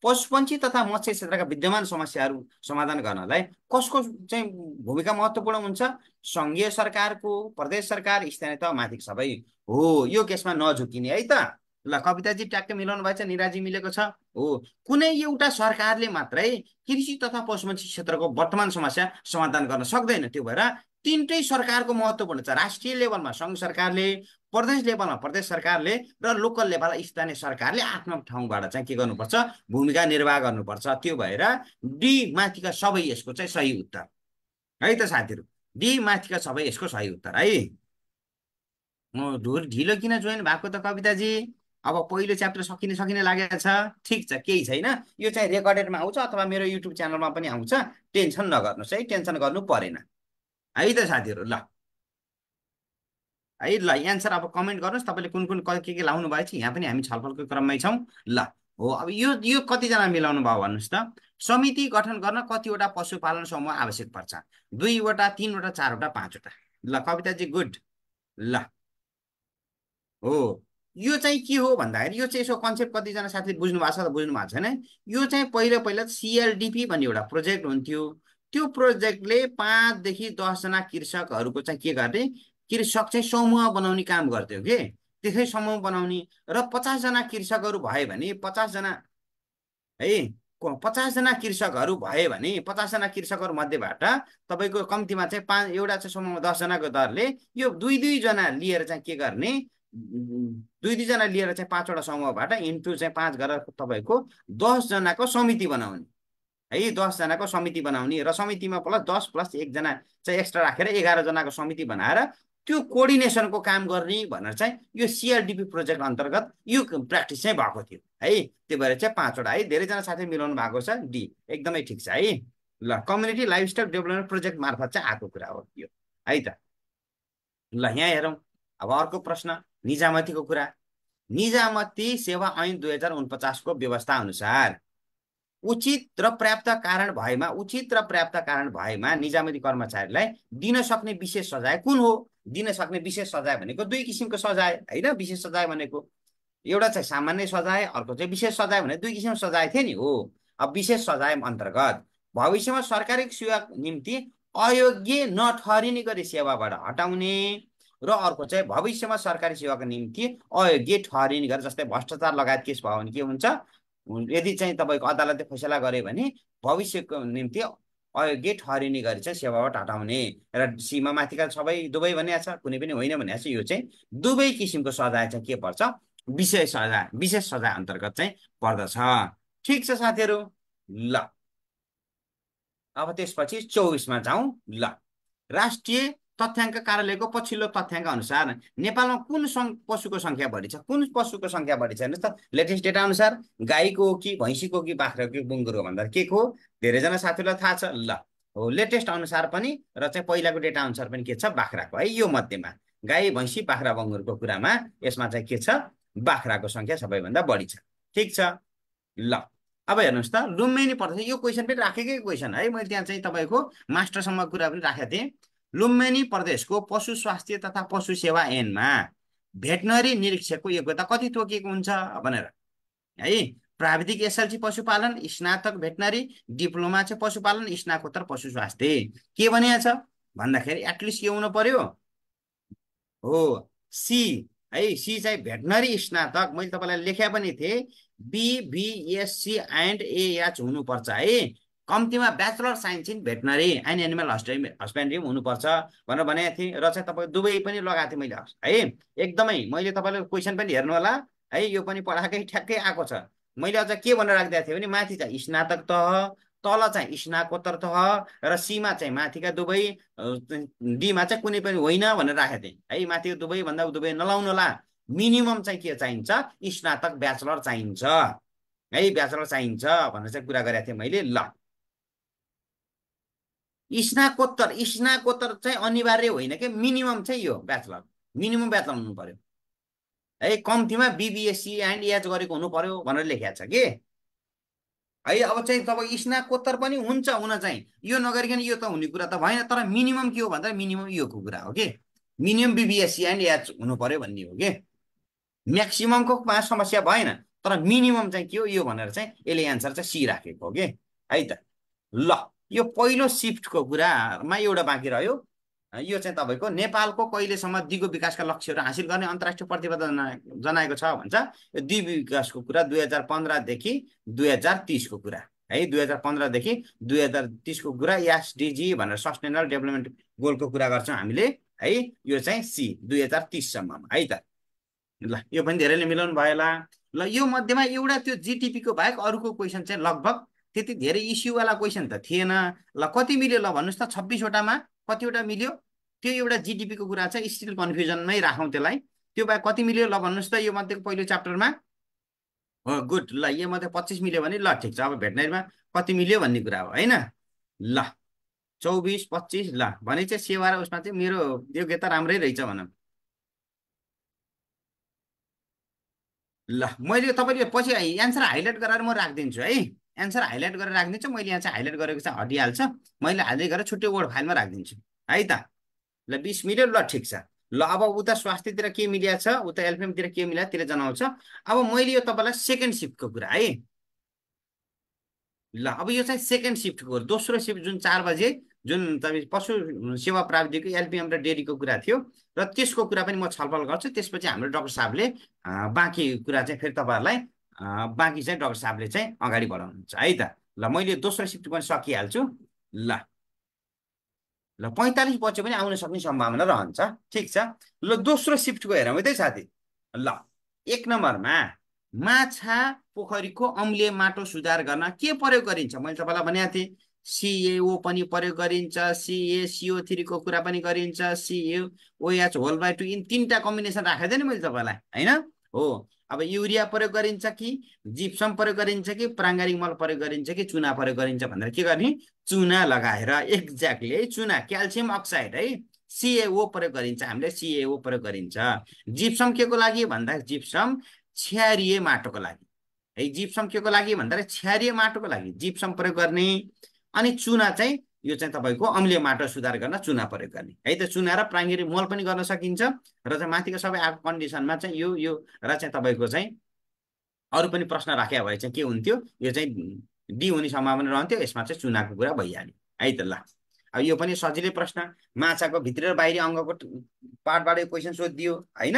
पशुपन्छी तथा मत्स्य क्षेत्रका विद्यमान समस्याहरू समाधान गर्नलाई कसको चाहिँ भूमिका महत्त्वपूर्ण हुन्छ? सङ्घीय सरकारको प्रदेश सरकार स्थानीय तह माथि सबै हो। यो केसमा नझुकिने है त? ल कविताजी ट्याक्कै मिलाउनु भएछ निराजी मिलेको छ। हो। कुनै एउटा सरकारले मात्रै कृषि तथा पशुपन्छी क्षेत्रको वर्तमान समस्या समाधान गर्न सक्दैन। त्यो भएर तिनटै सरकारको महत्त्वपूर्ण छ। राष्ट्रिय लेभलमा सङ्घ सरकारले प्रदेश लेभलमा प्रदेश सरकारले र लोकल लेभलमा स्थानीय सरकारले आफ्नो ठाउँबाट चाहिँ के गर्नुपर्छ? भूमिका निर्वाह गर्नुपर्छ। त्यो भएर डी माथिका सबै यसको चाहिँ सही उत्तर। है त साथीहरू? डी माथिका सबै यसको सही उत्तर है? ढिलो किन जोइन भएको त कविताजी? अब पहिलो च्याप्टर सकिने सकिने लागेको छ। ठिक छ केही छैन। यो चाहिँ रेकर्डेडमा आउँछ अथवा मेरो युट्युब च्यानलमा पनि आउँछ। टेन्सन नगर्नुहोस् है टेन्सन गर्नु परेन। है त साथीहरू? ल। है ल एन्सर अब कमेन्ट गर्नुहोस्। तपाईँले कुन कुन के के लाउनु भएको छ? यहाँ पनि हामी छलफलको क्रममै छौँ। ल हो अब यो यो कतिजना मिलाउनु भयो भन्नुहोस् त। समिति गठन गर्न कतिवटा पशुपालन समूह आवश्यक पर्छ? दुईवटा तिनवटा चारवटा पाँचवटा। ल कविताजी गुड। ल। हो यो चाहिँ के हो भन्दाखेरि यो चाहिँ यसो कन्सेप्ट कतिजना साथीले बुझ्नु भएको छ त बुझ्नु भएको छैन। यो चाहिँ पहिला पहिला सिएलडिपी भन्ने एउटा प्रोजेक्ट हुन्थ्यो। त्यो प्रोजेक्टले पाँचदेखि दसजना कृषकहरूको चाहिँ के गर्ने कृषक चाहिँ समूह बनाउने काम गर्थ्यो कि? त्यसै समूह बनाउने र पचासजना कृषकहरू भयो भने पचासजना है? पचासजना कृषकहरू भयो भने पचासजना कृषकहरू मध्येबाट तपाईँको कम्तीमा चाहिँ पाँच एउटा चाहिँ समूहमा दसजनाको दरले यो दुई दुईजना लिएर चाहिँ के गर्ने? दुई दुईजना लिएर चाहिँ पाँचवटा समूहबाट इन्टु चाहिँ पाँच गरेर तपाईँको दसजनाको समिति बनाउने। है दसजनाको समिति बनाउने र समितिमा प्लस दस प्लस एकजना चाहिँ एक्स्ट्रा राखेर एघारजनाको समिति बनाएर त्यो कोर्डिनेसनको काम गर्ने भनेर चाहिँ यो सिआरडिपी प्रोजेक्ट अन्तर्गत यो प्र्याक्टिस चाहिँ भएको थियो। है त्यो भएर चाहिँ पाँचवटा है धेरैजना साथी मिलाउनु भएको छ। डी एकदमै ठिक छ है। ल कम्युनिटी लाइफस्टाइल डेभलपमेन्ट प्रोजेक्ट मार्फत चाहिँ आएको कुरा हो यो। है त? ल यहाँ हेरौँ। अब अर्को प्रश्न निजामतीको कुरा। निजामती सेवा ऐन दुई हजार उनपचासको व्यवस्था अनुसार उचित र पर्याप्त कारण भएमा उचित र पर्याप्त कारण भएमा निजामती कर्मचारीलाई दिन सक्ने विशेष सजाय कुन हो? दिन सक्ने विशेष सजाय भनेको दुई किसिमको सजाय होइन? विशेष सजाय भनेको एउटा चाहिँ सामान्य सजाय अर्को चाहिँ विशेष सजाय भने दुई किसिमको सजाय थियो नि हो। अब विशेष सजाय अन्तर्गत भविष्यमा सरकारी सेवा निम्ति अयोग्य नठहरिने गरी सेवाबाट हटाउने र अर्को चाहिँ भविष्यमा सरकारी सेवाको निम्ति अयोग्य ठहरिने गरेर जस्तै भ्रष्टाचार लगायत केस भयो भने के हुन्छ? यदि चाहिँ तपाईँको अदालतले फैसला गर्यो भने भविष्यको निम्ति अयोग्य ठहरिने गरी चाहिँ सेवाबाट हटाउने र सीमा माथिका सबै दुवै भनिएको छ कुनै पनि होइन भनेको छ यो चाहिँ दुवै किसिमको सजाय चाहिँ के पर्छ? विशेष सजाय विशेष सजाय अन्तर्गत चाहिँ पर्दछ। ठिक छ साथीहरू ल। अब त्यसपछि चौबिसमा जाउँ ल। राष्ट्रिय तथ्याङ्क कार्यालयको पछिल्लो तथ्याङ्क अनुसार नेपालमा कुन पशुको सङ्ख्या बढी छ? कुन पशुको सङ्ख्या बढी छ? हेर्नुहोस् त लेटेस्ट डेटा अनुसार गाईको कि भैँसीको कि बाख्राको कि बुङ्गुरको भन्दा के को? धेरैजना साथीहरूलाई थाहा छ। ल हो लेटेस्ट अनुसार पनि र चाहिँ पहिलाको डेटा अनुसार पनि के छ? बाख्राको है यो मध्येमा। गाई भैँसी बाख्रा बङ्गुरको कुरामा यसमा चाहिँ के छ? बाख्राको सङ्ख्या सबैभन्दा बढी छ। ठिक छ? ल अब हेर्नुहोस् त लुम्बिनी पर्दछ। यो क्वेसन पनि राखेकै क्वेसन है। मैले त्यहाँ चाहिँ तपाईँको मास्टरसम्म कुरा पनि राखेको थिएँ। लुम्बिनी प्रदेशको पशु स्वास्थ्य तथा पशु सेवा ऐनमा भेटनरी निरीक्षकको योग्यता कति तोकिएको हुन्छ भनेर। है प्राविधिक एसएलसी पशुपालन स्नातक भेटनरी डिप्लोमा चाहिँ पशुपालन स्नाकोत्तर पशु स्वास्थ्य। के भनिएको छ? भन्दाखेरि एटलिस्ट के हुनु पर्यो? हो सी है सी चाहिँ भेटनरी स्नातक। मैले तपाईँलाई लेखे पनि थिएँ बिबिएससी एन्ड एएच हुनुपर्छ है। कम्तीमा bachelor science in veterinary and animal husband husbandry पनि हुनुपर्छ भनेर भनेको थिएँ र चाहिँ तपाईँ दुवै पनि लगाएको थिएँ मैले है? एकदमै मैले तपाईँले क्वेसन पनि हेर्नु होला है? यो पनि पढाएकै ठ्याक्कै आएको छ। मैले अझ के भनेर राखिदिएको थिएँ भने माथि चाहिँ स्नातक तह तल चाहिँ स्नाकोत्तर तह र सीमा चाहिँ माथिका दुवै डीमा चाहिँ कुनै पनि होइन भनेर राखेको थिएँ। है? माथिको दुवै भन्दा दुवै नलाउनु होला। मिनिमम चाहिँ के चाहिन्छ? स्नातक ब्याचलर चाहिन्छ। है? ब्याचलर चाहिन्छ भनेर चाहिँ कुरा गरेको थिएँ मैले। ल। स्नाकोत्तर स्नाकोत्तर चाहिँ अनिवार्य होइन कि मिनिमम चाहिँ यो ब्याचलर मिनिमम ब्याचलर हुनु पर्यो। है कम्तीमा बिबिएससी एन्ड एच गरेको हुनु पर्यो भनेर लेखिएको छ कि। है अब चाहिँ तपाईँ स्नाकोत्तर पनि हुन्छ हुन चाहिँ। यो नगरिकन यो त हुने कुरा त भएन तर मिनिमम के हो भन्दा मिनिमम योको कुरा हो कि। मिनिमम बिबिएससी एन्ड एच हुनु पर्यो भन्ने हो कि। म्याक्सिममको समस्या भएन तर मिनिमम चाहिँ के हो यो भनेर चाहिँ यसले एन्सर चाहिँ सी राखेको हो कि। है त। ल। यो पहिलो सिफ्टको कुरामा एउटा बाँकी रह्यो। यो चाहिँ तपाईँको नेपालको कहिलेसम्म दिगो विकासका लक्ष्यहरू हासिल गर्ने अन्तर्राष्ट्रिय प्रतिबद्धता जनाएको छ भन्छ यो दिगो विकासको कुरा दुई हजार पन्ध्रदेखि दुई हजार तिसको कुरा है? दुई हजार पन्ध्रदेखि दुई हजार तिसको कुरा एसडिजी भनेर सस्टेनेबल डेभलपमेन्ट गोलको कुरा गर्छौँ हामीले है? यो चाहिँ सी दुई हजार तिससम्ममा है त? ल यो पनि धेरैले मिलाउनु भयो होला। ल यो मध्येमा एउटा त्यो जिटिपीको बाहेक अरूको क्वेसन चाहिँ लगभग त्यति धेरै इस्युवाला क्वेसन त थिएन। ल कति मिल्यो ल भन्नुहोस् त छब्बिसवटामा कतिवटा मिल्यो? त्यो एउटा जिडिपीको कुरा चाहिँ स्टिल कन्फ्युजनमै राखौँ त्यसलाई। त्यो बाहेक कति मिल्यो ल भन्नुहोस् त यो मध्येको पहिलो च्याप्टरमा हो गुड ल यो मध्ये पच्चिस मिल्यो भने ल ठिक छ अब भेटनेरीमा कति मिल्यो भन्ने कुरा हो होइन? ल चौबिस पच्चिस ल भने चाहिँ सेवा र उसमा चाहिँ मेरो योग्यता राम्रै रहेछ भनौँ। ल मैले तपाईँले पछि एन्सर हाइलाइट गरेर म राखिदिन्छु है। एन्सर हाइलाइट गरेर राखिदिन्छु। मैले यहाँ चाहिँ हाइलाइट गरेको चाहिँ हटिहाल्छ। मैले हाइलाइट गरेर छुट्टै वर्ड फाइलमा राखिदिन्छु। है त? ल बिस मिल्यो ल ठिक छ। ल अब उता स्वास्थ्यतिर के मिलिया छ? उता एलपिएमतिर के मिल्या त्यसले जनाउँछ। अब मैले यो तपाईँलाई सेकेन्ड सिफ्टको कुरा है? ल अब यो चाहिँ सेकेन्ड सिफ्टको दोस्रो सिफ्ट जुन चार बजे जुन तपाईँ पशु सेवा प्राविधिकको एलपिएम र डेरीको कुरा थियो र त्यसको कुरा पनि म छलफल गर्छु। त्यसपछि हाम्रो डाक्टर साहबले बाँकी कुरा चाहिँ फेरि तपाईँहरूलाई बाँकी चाहिँ डाक्टर साहबले चाहिँ अगाडि बढाउनुहुन्छ। है त? ल मैले दोस्रो सिफ्ट पनि सकिहाल्छु। ल। ल पैँतालिस बजे पनि आउन सक्ने सम्भावना रहन्छ। ठिक छ? ल दोस्रो सिफ्टको हेरौँ है त साथी। ल एक नम्बरमा माछा पोखरीको अम्लीय माटो सुधार गर्न के प्रयोग गरिन्छ? मैले तपाईँलाई भनेको थिएँ। सिएओ पनि प्रयोग गरिन्छ सिए सिओ थ्रीको कुरा पनि गरिन्छ C A O H whole by तिनवटा कम्बिनेसन राखेको थिएँ नि मैले तपाईँलाई होइन? हो। अब युरिया प्रयोग गरिन्छ कि जिप्सम प्रयोग गरिन्छ कि प्राङ्गारिक मल प्रयोग गरिन्छ कि चुना प्रयोग गरिन्छ भनेर के गर्ने? चुना लगाएर एक्ज्याक्टली है चुना क्याल्सियम अक्साइड है सिएओ प्रयोग गरिन्छ हामीले सिएओ प्रयोग गरिन्छ। जिप्सम के को लागि भन्दा जिप्सम छ्यारिए माटोको लागि। है जिप्सम के को लागि भन्दाखेरि छ्यारिए माटोको लागि जिप्सम प्रयोग गर्ने। अनि चुना चाहिँ यो चाहिँ तपाईँको अम्लीय माटो सुधार गर्न चुना प्रयोग गर्ने। है त चुना र प्राङ्गिरी मल पनि गर्न सकिन्छ र चाहिँ माथिको सबै आएको कन्डिसनमा चाहिँ यो यो र चाहिँ तपाईँको चाहिँ अरू पनि प्रश्न राखे भए चाहिँ के हुन्थ्यो? यो चाहिँ डी हुने सम्भावना रहन्थ्यो यसमा चाहिँ चुनाको कुरा भइहाल्यो। है त ल। अब यो पनि सजिलै प्रश्न। माछाको भित्र र बाहिरी अङ्गको पार्टबाट यो क्वेसन सोधिदियो होइन?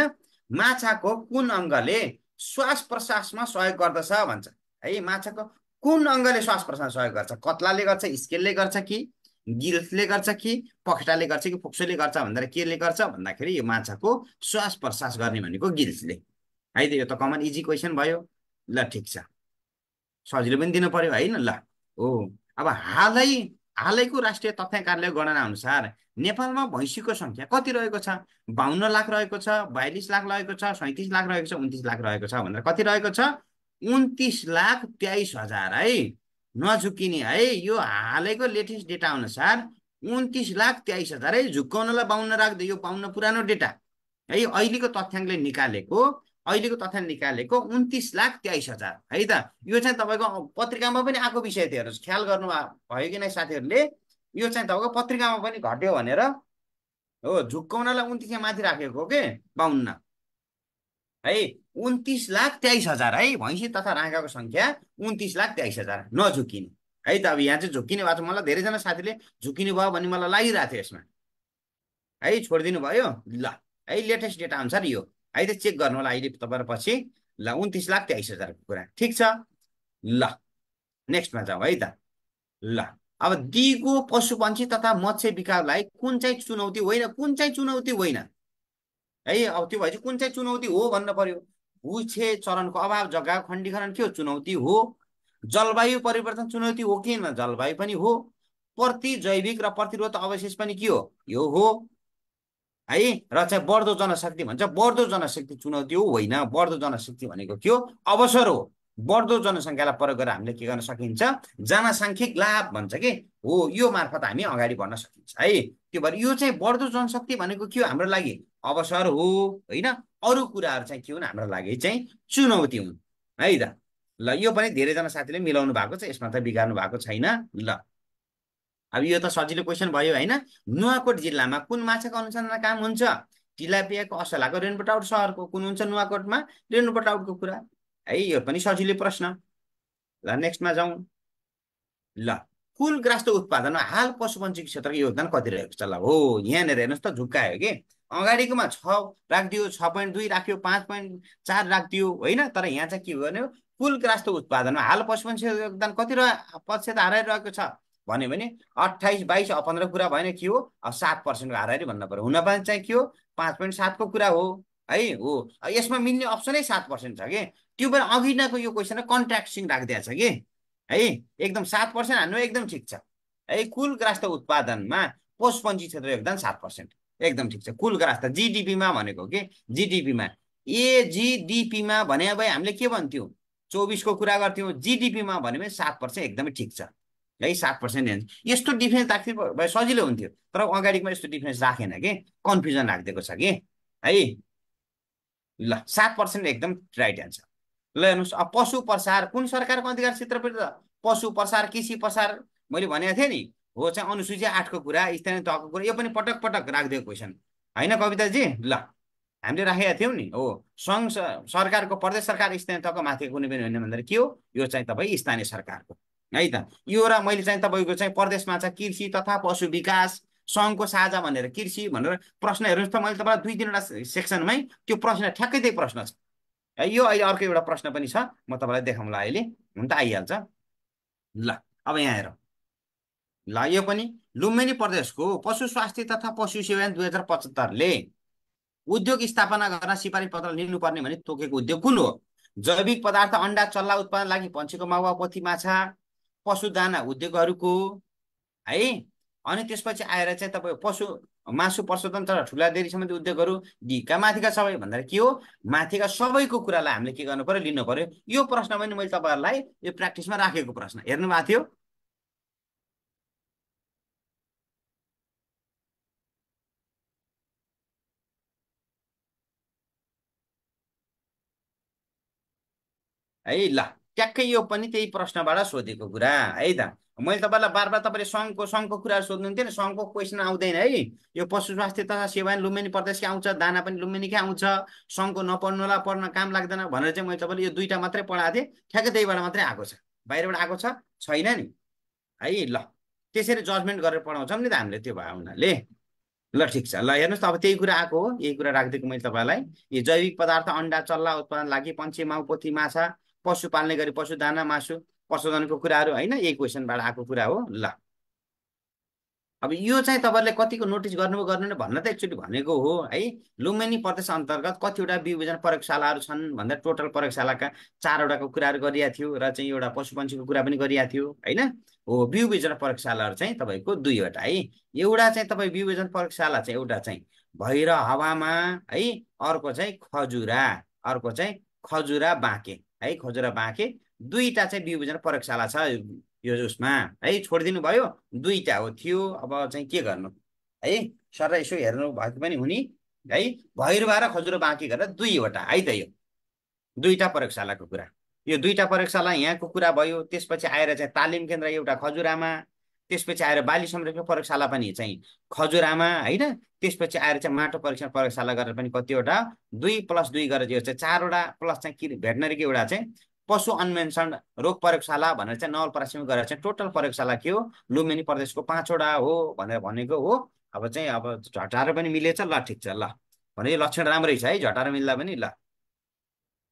माछाको कुन अङ्गले श्वास प्रश्वासमा सहयोग गर्दछ भन्छ। है माछाको कुन अङ्गले श्वास प्रश्वास सहयोग गर्छ? कत्लाले गर्छ स्केलले गर्छ कि गिल्सले गर्छ कि पखेटाले गर्छ कि फोक्सोले गर्छ भन्दा केले गर्छ? भन्दाखेरि यो माछाको श्वास प्रश्वास गर्ने भनेको गिल्सले है त यो त कमन इजी क्वेसन भयो। ल ठिक छ। सजिलो पनि दिनु पर्यो होइन? ल। हो। अब हालै हालैको राष्ट्रिय तथ्य कार्यालय गणना अनुसार नेपालमा भैँसीको सङ्ख्या कति रहेको छ? बाहन्न लाख रहेको छ बयालिस लाख रहेको छ सैँतिस लाख रहेको छ उन्तिस लाख रहेको छ भनेर कति रहेको छ? उन्तिस लाख तेइस हजार है? नझुक्किने है? यो हालैको लेटेस्ट डेटा अनुसार उन्तिस लाख तेइस हजार है? झुक्काउनलाई बाहुन्न राख्दै यो पाउन पुरानो डेटा है? अहिलेको तथ्याङ्कले निकालेको अहिलेको तथ्याङ्क निकालेको उन्तिस लाख तेइस हजार है त? यो चाहिँ तपाईँको पत्रिकामा पनि आएको विषय थियो हेर्नुहोस्। ख्याल गर्नु भयो कि नै साथीहरूले? यो चाहिँ तपाईँको पत्रिकामा पनि घट्यो भनेर हो? झुक्काउनलाई उन्तिस माथि राखेको हो कि? बाहुन्न है? उन्तिस लाख तेइस हजार है? भैँसी तथा राँगाको सङ्ख्या उन्तिस लाख तेइस हजार। नझुकिने। है त अब यहाँ चाहिँ झुक्किने भएको छ। मलाई धेरैजना साथीले झुकिने भयो भन्ने मलाई लागिरहेको थियो यसमा। है छोडिदिनु भयो? ल। है लेटेस्ट डेटा अनुसार यो। है त चेक गर्नु होला अहिले तपाईँहरू पछि। ल उन्तिस लाख तेइस हजारको कुरा। ठिक छ? ल। नेक्स्टमा जाउँ है त। ल। अब दिगो पशुपन्छी तथा मत्स्य विकासलाई कुन चाहिँ चुनौती होइन कुन चाहिँ चुनौती होइन? है अब त्यो भएपछि कुन चाहिँ चुनौती हो भन्न पर्यो? भूक्षे चरणको अभाव जग्गा खण्डीकरण के हो? चुनौती हो। जलवायु परिवर्तन चुनौती हो कि जलवायु पनि हो। प्रति जैविक र प्रतिरोध अवशेष पनि के हो? यो हो। है? र चाहिँ बढ्दो जनशक्ति भन्छ। बढ्दो जनशक्ति चुनौती हो होइन? बढ्दो जनशक्ति भनेको के हो? अवसर हो। बढ्दो जनसङ्ख्यालाई प्रयोग गरेर हामीले के गर्न सकिन्छ? जनसाङ्ख्यिक लाभ भन्छ कि? हो यो मार्फत हामी अगाडि बढ्न सकिन्छ। है? त्यो भएर यो चाहिँ बढ्दो जनशक्ति भनेको के हो? हाम्रो लागि अवसर हो होइन? अरू कुराहरू चाहिँ के हुन्? हाम्रो लागि चाहिँ चुनौती हुन्। है त ल यो पनि धेरैजना साथीले मिलाउनु भएको छ यसमा त बिगार्नु भएको छैन। ल। अब यो त सजिलो क्वेसन भयो होइन? नुवाकोट जिल्लामा कुन माछाको अनुसन्धान काम हुन्छ? टिलापियाको असलाको रेणुपटाउट सहरको कुन हुन्छ नुवाकोटमा? रेणुपटाउटको कुरा। है यो पनि सजिलो प्रश्न। ल नेक्स्टमा जाउँ। ल कुल ग्रास्त उत्पादनमा हाल पशुपन्छीको क्षेत्रको योगदान कति रहेको छ? ल हो यहाँनिर हेर्नुहोस् त झुक्कायो कि। अगाडिकोमा छ राखिदियो छ पोइन्ट दुई राख्यो पाँच पोइन्ट चार राखिदियो होइन? तर यहाँ चाहिँ के भन्यो कुल ग्रास्त उत्पादनमा हाल पशुपन्छीको योगदान कति रह प्रतिशत हाराइरहेको छ? भन्यो भने अठाइस बाइस पन्ध्र कुरा भएन के हो? सात पर्सेन्टको हाराहारी भन्नु पऱ्यो हुन पनि चाहिँ के हो? पाँच पोइन्ट सातको कुरा हो है? हो। यसमा मिल्ने अप्सनै सात पर्सेन्ट छ कि? त्यो पनि अघि नैको यो क्वेसन कन्ट्याक्सिङ राखिदिएको छ कि? है? एकदम सात पर्सेन्ट हान्नु एकदम ठिक छ। है? कुल ग्रास्त उत्पादनमा पशुपन्छी क्षेत्र योगदान सात पर्सेन्ट एकदम ठिक छ। कुल ग्रास्त जिडिपीमा भनेको के? जिडिपीमा एजिडिपीमा भने भए हामीले के भन्थ्यौँ? चौबिसको कुरा गर्थ्यौँ। जिडिपीमा भन्यो भने सात पर्सेन्ट एकदमै ठिक छ। है सात पर्सेन्ट यस्तो डिफ्रेन्स राख्थ्यो भए सजिलो हुन्थ्यो। तर अगाडिमा यस्तो डिफ्रेन्स राखेन कि? कन्फ्युजन राखिदिएको छ कि? है? ल सात पर्सेन्ट एकदम राइट एन्सर। ल हेर्नुहोस्। अब पशु प्रसार कुन सरकारको अधिकार क्षेत्रभित्र पशु प्रसार कृषि प्रसार। मैले भनेको थिएँ नि हो चाहिँ अनुसूची आठको कुरा स्थानीय तहको कुरा यो पनि पटक पटक राखिदिएको क्वेसन होइन कविताजी? ल हामीले राखेका थियौँ नि। हो सङ्घ सरकारको प्रदेश सरकार स्थानीय तहको माथि कुनै पनि होइन भन्दाखेरि के हो? यो चाहिँ तपाईँ स्थानीय सरकारको। है त? यो र मैले चाहिँ तपाईँको चाहिँ प्रदेशमा चाहिँ कृषि तथा पशु विकास सङ्घको साझा भनेर कृषि भनेर प्रश्न हेर्नुहोस् त मैले तपाईँलाई दुई तिनवटा सेक्सनमै त्यो प्रश्न ठ्याक्कै त्यही प्रश्न छ। है यो अहिले अर्को एउटा प्रश्न पनि छ म तपाईँलाई देखाउँला अहिले हुन त आइहाल्छ। ल अब यहाँ हेर। ल यो पनि लुम्बिनी प्रदेशको पशु स्वास्थ्य तथा पशु सेवा दुई हजार पचहत्तरले उद्योग स्थापना गर्न सिफारिस पत्र लिनुपर्ने भने तोकेको उद्योग कुन हो? जैविक पदार्थ अन्डा चल्ला उत्पादन लागि पन्छीको माउवा पोथी माछा पशुदाना उद्योगहरूको है? अनि त्यसपछि आएर चाहिँ तपाईँ पशु मासु प्रशोधन तर ठुला डेरी सम्बन्धी उद्योगहरू ढिका माथिका सबै भन्दाखेरि के हो? माथिका सबैको कुरालाई हामीले के गर्नु पर्यो लिनु पर्यो? यो प्रश्न पनि मैले तपाईँहरूलाई यो प्र्याक्टिसमा राखेको प्रश्न। हेर्नु भएको थियो? है ल ट्याक्कै यो पनि त्यही प्रश्नबाट सोधेको कुरा है त। मैले तपाईँलाई बार बार तपाईँले सङ्घको सङ्घको कुराहरू सोध्नुहुन्थ्यो नि सङ्घको क्वेसन आउँदैन है। यो पशु स्वास्थ्य तथा सेवा लुम्बिनी प्रदेशकै आउँछ दाना पनि लुम्बिनीकै आउँछ सङ्घको नपढ्नुलाई पढ्न काम लाग्दैन भनेर चाहिँ मैले तपाईँले यो दुइटा मात्रै पढाएको थिएँ ठ्याक्कै त्यहीबाट मात्रै आएको छ। बाहिरबाट आएको छ छैन नि। है ल त्यसरी जजमेन्ट गरेर पढाउँछौँ नि त हामीले त्यो भयो हुनाले। ल ठिक छ ल हेर्नुहोस् त अब त्यही कुरा आएको हो यही कुरा राखिदिएको मैले तपाईँलाई। यो जैविक पदार्थ अन्डा चल्ला उत्पादन लागि पन्छी माउ पोथी माछा पशु पाल्ने गरी पशु दाना मासु पशुधनको कुराहरू होइन यही क्वेसनबाट आएको कुरा हो। ल। अब यो चाहिँ तपाईँहरूले कतिको नोटिस गर्नु गर्नु भन्न त एकचोटि भनेको हो है। लुम्बिनी प्रदेश अन्तर्गत कतिवटा विभोजन प्रयोगशालाहरू छन् भन्दा टोटल प्रयोगशालाका चारवटाको कुराहरू गरिएको थियो र चाहिँ एउटा पशुपन्छीको कुरा पनि गरिएको थियो होइन। हो विभोजन प्रयोगशालाहरू चाहिँ तपाईँको दुईवटा है। एउटा चाहिँ तपाईँ विभोजन प्रयोगशाला चाहिँ एउटा चाहिँ भैर हावामा है। अर्को चाहिँ खजुरा अर्को चाहिँ खजुरा बाँके। है खजुरा बाँके दुईवटा चाहिँ विभोजन प्रयोगशाला छ यो उसमा। है छोडिदिनु भयो दुईवटा हो थियो अब चाहिँ के गर्नु? है सर यसो हेर्नु भएको पनि हुने है भैरुवा र खजुरो बाँकी गरेर दुईवटा है त यो। दुईवटा प्रयोगशालाको कुरा। यो दुईवटा प्रयोगशाला यहाँको कुरा भयो त्यसपछि आएर चाहिँ तालिम केन्द्र एउटा खजुरामा त्यसपछि आएर बाली संरक्षण प्रयोगशाला पनि चाहिँ खजुरामा होइन? त्यसपछि आएर चाहिँ माटो परीक्षण प्रयोगशाला गरेर पनि कतिवटा दुई प्लस दुई गरेर यो चाहिँ चारवटा प्लस चाहिँ भेटनरीको एउटा चाहिँ पशु अन्वेषण रोग प्रयोगशाला भनेर चाहिँ नवलपरासीमा गरेर चाहिँ टोटल प्रयोगशाला के हो? लुम्बिनी प्रदेशको पाँचवटा हो भनेर भनेको हो। अब चाहिँ अब झटारो पनि मिलेछ। ल ठिक छ ल। भने लक्षण राम्रै छ है झटारो मिल्दा पनि ल।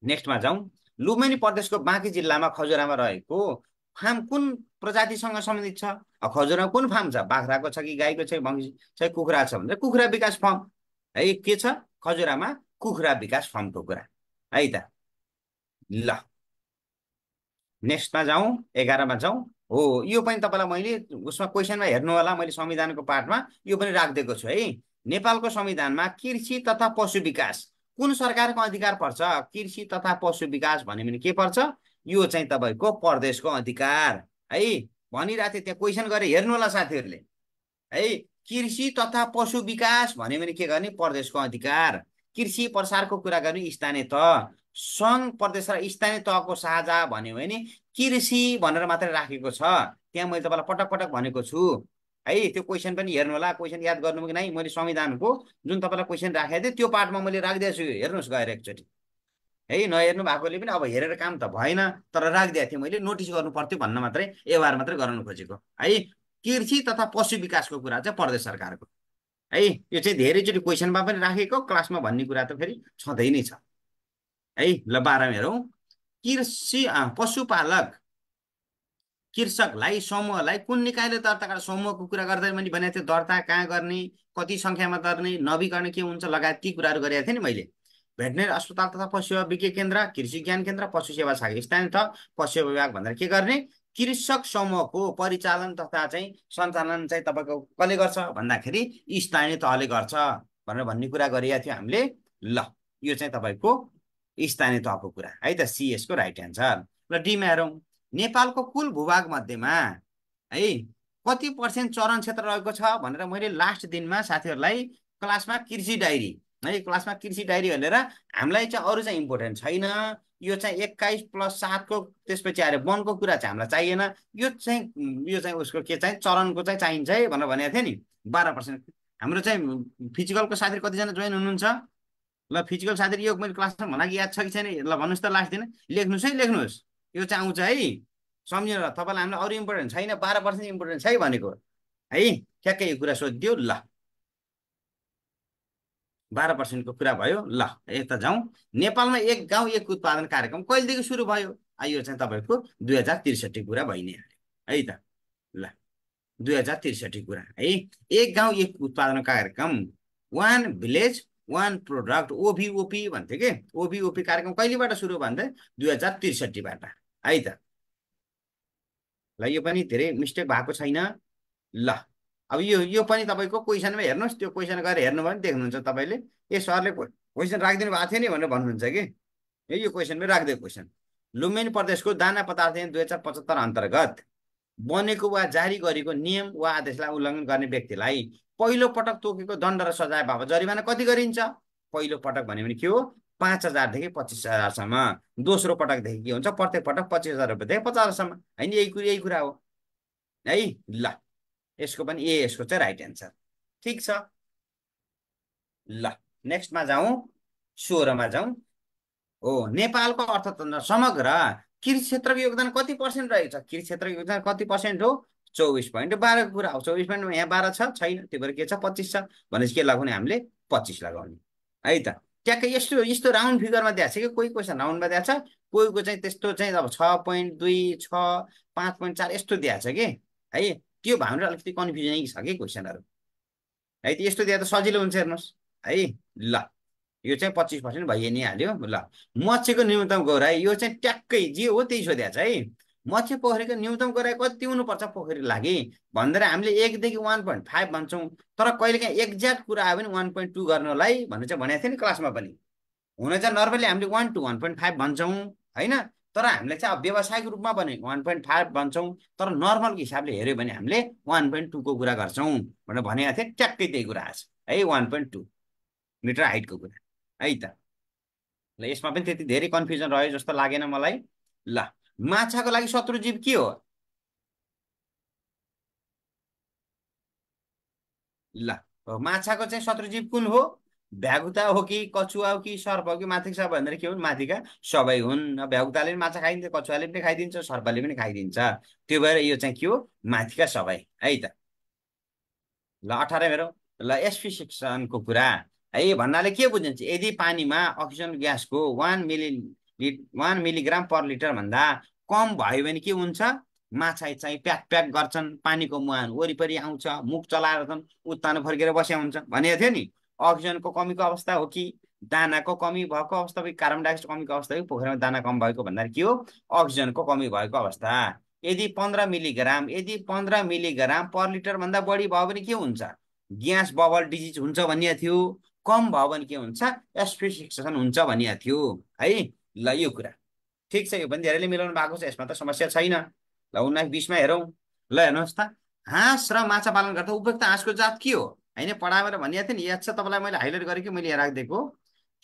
नेक्स्टमा जाउँ। लुम्बिनी प्रदेशको बाँकी जिल्लामा खजुरामा रहेको फार्म कुन प्रजातिसँग सम्बन्धित छ? खजुरामा कुन फार्म छ? बाख्राको छ कि गाईको छ कि छ कुखुरा छ भने कुखुरा विकास फर्म। है के छ? खजुरामा कुखुरा विकास फर्मको कुरा। है त? ल। नेक्स्टमा जाउँ एघारमा जाउँ। हो यो पनि तपाईँलाई मैले उसमा क्वेसनमा हेर्नु होला मैले संविधानको पाठमा यो पनि राखिदिएको छु है। नेपालको संविधानमा कृषि तथा पशु विकास कुन सरकारको अधिकार पर्छ? कृषि तथा पशु विकास भन्यो भने के पर्छ? यो चाहिँ तपाईँको प्रदेशको अधिकार। है? भनिरहेको थियो त्यहाँ क्वेसन गरेर हेर्नु होला साथीहरूले। है? कृषि तथा पशु विकास भन्यो भने के गर्ने? प्रदेशको अधिकार। कृषि प्रसारको कुरा गर्ने स्थानीय तह। सङ्घ प्रदेश र स्थानीय तहको साझा भन्यो भने कृषि भनेर मात्रै राखेको छ। त्यहाँ मैले तपाईँलाई पटक पटक भनेको छु। है? त्यो क्वेसन पनि हेर्नु होला क्वेसन याद गर्नु कि नै मैले संविधानको जुन तपाईँलाई क्वेसन राखेको थिएँ त्यो पार्टमा मैले राखिदिएको छु हेर्नुहोस् गएर एकचोटि। है नहेर्नु भएकोले पनि अब हेरेर काम त भएन तर राखिदिएको थिएँ मैले नोटिस गर्नु पर्थ्यो भन्न मात्रै व्यवहार मात्रै गराउनु खोजेको। है कृषि तथा पशु विकासको कुरा चाहिँ प्रदेश सरकारको। है यो चाहिँ धेरैचोटि क्वेसनमा पनि राखेको क्लासमा भन्ने कुरा त फेरि छँदै नै छ। है ल बाह्रमा हेरौँ। कृषि पशुपालक कृषकलाई समूहलाई कुन निकायले दर्ता समूहको कुरा गर्दै मैले भनेको थिएँ दर्ता कहाँ गर्ने कति सङ्ख्यामा गर्ने नवीकरण के हुन्छ लगायत ती कुराहरू गरेको थिएँ नि मैले। भेटनेरी अस्पताल तथा पशु सेवा विज्ञान केन्द्र कृषि ज्ञान केन्द्र पशु सेवा शाखा स्थानीय थप पशु विभाग भनेर के गर्ने? कृषक समूहको परिचालन तथा चाहिँ सञ्चालन चाहिँ तपाईँको कसले गर्छ? भन्दाखेरि स्थानीय तहले गर्छ भनेर भन्ने कुरा गरिएको थियो हामीले। ल यो चाहिँ तपाईँको स्थानीय तहको कुरा है त? सिएसको राइट एन्सर र डीमा हेरौँ। नेपालको कुल भूभाग मध्येमा है कति पर्सेन्ट चरण क्षेत्र रहेको छ भनेर मैले लास्ट दिनमा साथीहरूलाई क्लासमा कृषि डायरी है क्लासमा कृषि डायरी भनेर हामीलाई चाहिँ अरू चाहिँ इम्पोर्टेन्ट छैन। यो चाहिँ एक्काइस प्लस सातको त्यसपछि आएर वनको कुरा चाहिँ हामीलाई चाहिएन। यो चाहिँ यो चाहिँ उसको के चाहिँ चरणको चाहिँ चाहिन्छ है भनेर भनेको थियो नि। बाह्र पर्सेन्ट हाम्रो चाहिँ फिजिकलको साथी कतिजना जोइन हुनुहुन्छ? ल फिजिकल साथी यो मैले क्लासमा भन कि याद छ कि छैन? ल भन्नुहोस् त लास्ट दिन लेख्नुहोस् है लेख्नुहोस्। यो चाहिँ आउँछ है। सम्झिनु तपाईँलाई हामीलाई अरू इम्पोर्टेन्ट छैन बाह्र पर्सेन्ट इम्पोर्टेन्ट छ है भनेको। है ठ्याक्कै यो कुरा सोधिदियो। ल। बाह्र पर्सेन्टको कुरा भयो। ल यता जाउँ। नेपालमा एक गाउँ एक उत्पादन कार्यक्रम कहिलेदेखि सुरु भयो? यो चाहिँ तपाईँको दुई हजार त्रिसठी कुरा भइ नै हाल्यो। है त? ल दुई हजार त्रिसठी कुरा। है एक गाउँ एक उत्पादन कार्यक्रम। One village one product OVOP भन्थ्यो कि? ओभिओपी कार्यक्रम कहिलेबाट सुरु भन्थे? दुई हजार त्रिसठीबाट। है त? ल यो पनि धेरै मिस्टेक भएको छैन। ल अब यो यो पनि तपाईँको क्वेसनमा हेर्नुहोस् त्यो क्वेसन गएर हेर्नुभयो भने देख्नुहुन्छ तपाईँले। ए सरले क्वेसन राखिदिनु भएको थियो नि भनेर भन्नुहुन्छ कि? ए यो क्वेसनमै राखिदिएको क्वेसन। लुम्बिनी प्रदेशको दाना पदार्थ दुई हजार पचहत्तर अन्तर्गत बनेको वा जारी गरेको नियम वा आदेशलाई उल्लङ्घन गर्ने व्यक्तिलाई पहिलो पटक तोकेको दण्ड र सजाय बाबत जरिमाना कति गरिन्छ? पहिलो पटक भन्यो भने के हो? पाँच हजारदेखि पच्चिस हजारसम्म। दोस्रो पटकदेखि के हुन्छ? प्रत्येक पटक पच्चिस हजार रुपियाँदेखि पचास हजारसम्म होइन यही कुरो यही कुरा हो। है ल। यसको पनि ए यसको चाहिँ राइट एन्सर ठिक छ? ल नेक्स्टमा जाउँ। सोह्रमा जाउँ। हो नेपालको अर्थतन्त्र समग्र कृषि क्षेत्रको योगदान कति पर्सेन्ट रहेको छ कृषि क्षेत्रको योगदान कति पर्सेन्ट हो? चौबिस पोइन्ट बाह्रको कुरा हो। चौबिस पोइन्टमा यहाँ बाह्र छ छैन। त्यो भएर के छ? पच्चिस छ। भनेपछि के लगाउने? हामीले पच्चिस लगाउने। है त? ट्याक्कै यस्तो यस्तो राउन्ड फिगरमा दिएको छ कि कोही क्वेसन राउन्डमा दिएको छ। कोहीको चाहिँ त्यस्तो चाहिँ अब छ पोइन्ट दुई छ पाँच पोइन्ट चार यस्तो दिएको छ कि? है? त्यो भावना अलिकति कन्फ्युजनै छ कि क्वेसनहरू है त यस्तो दिए त सजिलो हुन्छ हेर्नुहोस्। है ल यो चाहिँ पच्चिस पर्सेन्ट भइए नै हाल्यो। ल मत्स्यको न्यूनतम गौराई यो चाहिँ ट्याक्कै जे हो त्यही सोध्या छ है। मत्स्य पोखरीको न्यूनतम गराइ कति हुनुपर्छ पोखरी लागि? भन्दा हामीले एकदेखि वान पोइन्ट फाइभ भन्छौँ। तर कहिलेकाहीँ एक्ज्याक्ट कुरा आयो भने वान पोइन्ट टू गर्नलाई भनेर चाहिँ भनेको थियो नि क्लासमा पनि। हुन चाहिँ नर्मली हामीले one two one point five भन्छौँ होइन? तर हामीले चाहिँ अब व्यावसायिक रूपमा पनि वान पोइन्ट फाइभ भन्छौँ तर नर्मलको हिसाबले हेऱ्यो भने हामीले वान पोइन्ट टूको कुरा गर्छौँ भनेर भनेको थिएँ ट्याक्कै त्यही कुरा आएको छ है वान पोइन्ट टू मिटर हाइटको कुरा है त। ल यसमा पनि त्यति धेरै कन्फ्युजन रह्यो जस्तो लागेन मलाई। ल माछाको लागि शत्रुजीव के हो? ल माछाको चाहिँ शत्रुजीव कुन हो? भ्यागुता हो कि कछुवा हो कि सर्प हो कि माथिको सर्प भनेर के हुन्? माथिका सबै हुन्। भ्यागुताले पनि माछा खाइदिन्छ कछुवाले पनि खाइदिन्छ सर्पले पनि खाइदिन्छ। त्यो भएर यो चाहिँ के हो? माथिका सबै है त? ल अठार मेरो। ल एसफिसिक्सनको कुरा। है भन्नाले के बुझिन्छ? यदि पानीमा अक्सिजन ग्यासको वान मिली वान मिलिग्राम पर लिटर भन्दा कम भयो भने के हुन्छ? माछा चाहिँ प्याक प्याक गर्छन् पानीको मुहान वरिपरि आउँछ मुख चलाएर छन् उत्तानो फर्केर बस्या हुन्छ। भनेको थियो नि। अक्सिजनको कमीको अवस्था हो कि दानाको कमी भएको अवस्था कार्बन डाइअक्साइड कमीको अवस्था कि पोखरीमा दाना कम भएको भन्दाखेरि के हो? अक्सिजनको कमी भएको अवस्था। यदि पन्ध्र मिलिग्राम यदि पन्ध्र मिलिग्राम पर लिटर भन्दा बढी भयो भने के हुन्छ? ग्यास बबल डिजिज हुन्छ भनिएको थियो। कम भयो भने के हुन्छ? एस्पिसिक्सन हुन्छ भनिएको थियो। है? ल यो कुरा। ठिक छ यो पनि धेरैले मिलाउनु भएको छ। यसमा त समस्या छैन। ल उन्नाइस बिसमा हेरौँ। ल हेर्नुहोस् त। हाँस र माछा पालन गर्दा उपयुक्त हाँसको जात के हो? होइन पढाएर भनिएको थिएँ नि याद छ तपाईँलाई मैले हाइलाइट गरेँ कि मैले यहाँ राखिदिएको?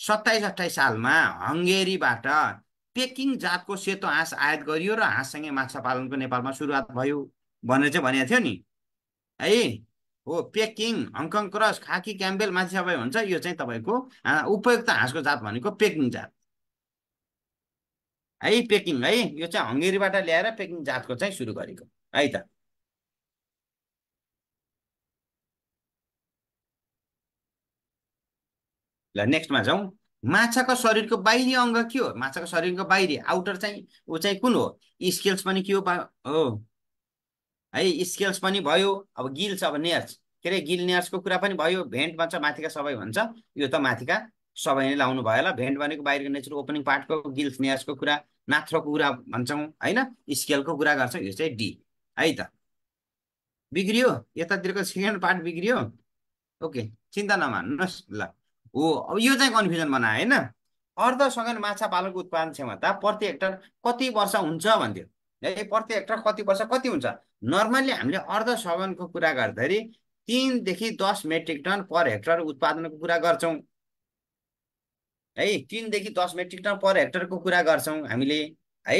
सत्ताइस अठाइस सालमा हङ्गेरीबाट पेकिङ जातको सेतो हाँस आयात गरियो र हाँससँगै माछा पालनको नेपालमा सुरुवात भयो भनेर चाहिँ भनेको थियो नि। है? हो पेकिङ हङकङ क्रस खाकी क्याम्बेल माथि सबै हुन्छ यो चाहिँ तपाईँको उपयुक्त हाँसको जात भनेको पेकिङ जात। है पेकिङ है यो चाहिँ हङ्गेरीबाट ल्याएर पेकिङ जातको चाहिँ सुरु गरेको। है त? ल नेक्स्टमा जाउँ। माछाको शरीरको बाहिरी अङ्ग के हो? माछाको शरीरको बाहिरी आउटर चाहिँ ऊ चाहिँ कुन हो? स्केल्स पनि के हो हो। है स्केल्स पनि भयो। अब गिल्स अब नेयर्स के अरे गिल नेयर्सको कुरा पनि भयो। भेन्ट भन्छ माथिका सबै भन्छ। यो त माथिका सबै नै लाउनु भयो होला। भेन्ट भनेको बाहिरको नेचर ओपनिङ पार्टको गिल्स नेयर्सको कुरा नाथ्रोको कुरा भन्छौँ होइन? स्केलको कुरा गर्छौँ यो चाहिँ डी है त। बिग्रियो। यतातिरको सेकेन्ड पार्ट बिग्रियो। ओके चिन्ता नमान्नुहोस्। ल। हो अब यो चाहिँ कन्फ्युजन बनायो होइन? अर्ध सघन माछा पालनको उत्पादन क्षमता प्रति हेक्टर कति वर्ष हुन्छ भन्थ्यो। है प्रति हेक्टर कति वर्ष कति हुन्छ? नर्मल्ली हामीले अर्ध सघनको कुरा गर्दाखेरि तिनदेखि दस मेट्रिक टन पर हेक्टर उत्पादनको कुरा गर्छौँ। है तिनदेखि दस मेट्रिक टन पर हेक्टरको कुरा गर्छौँ हामीले। है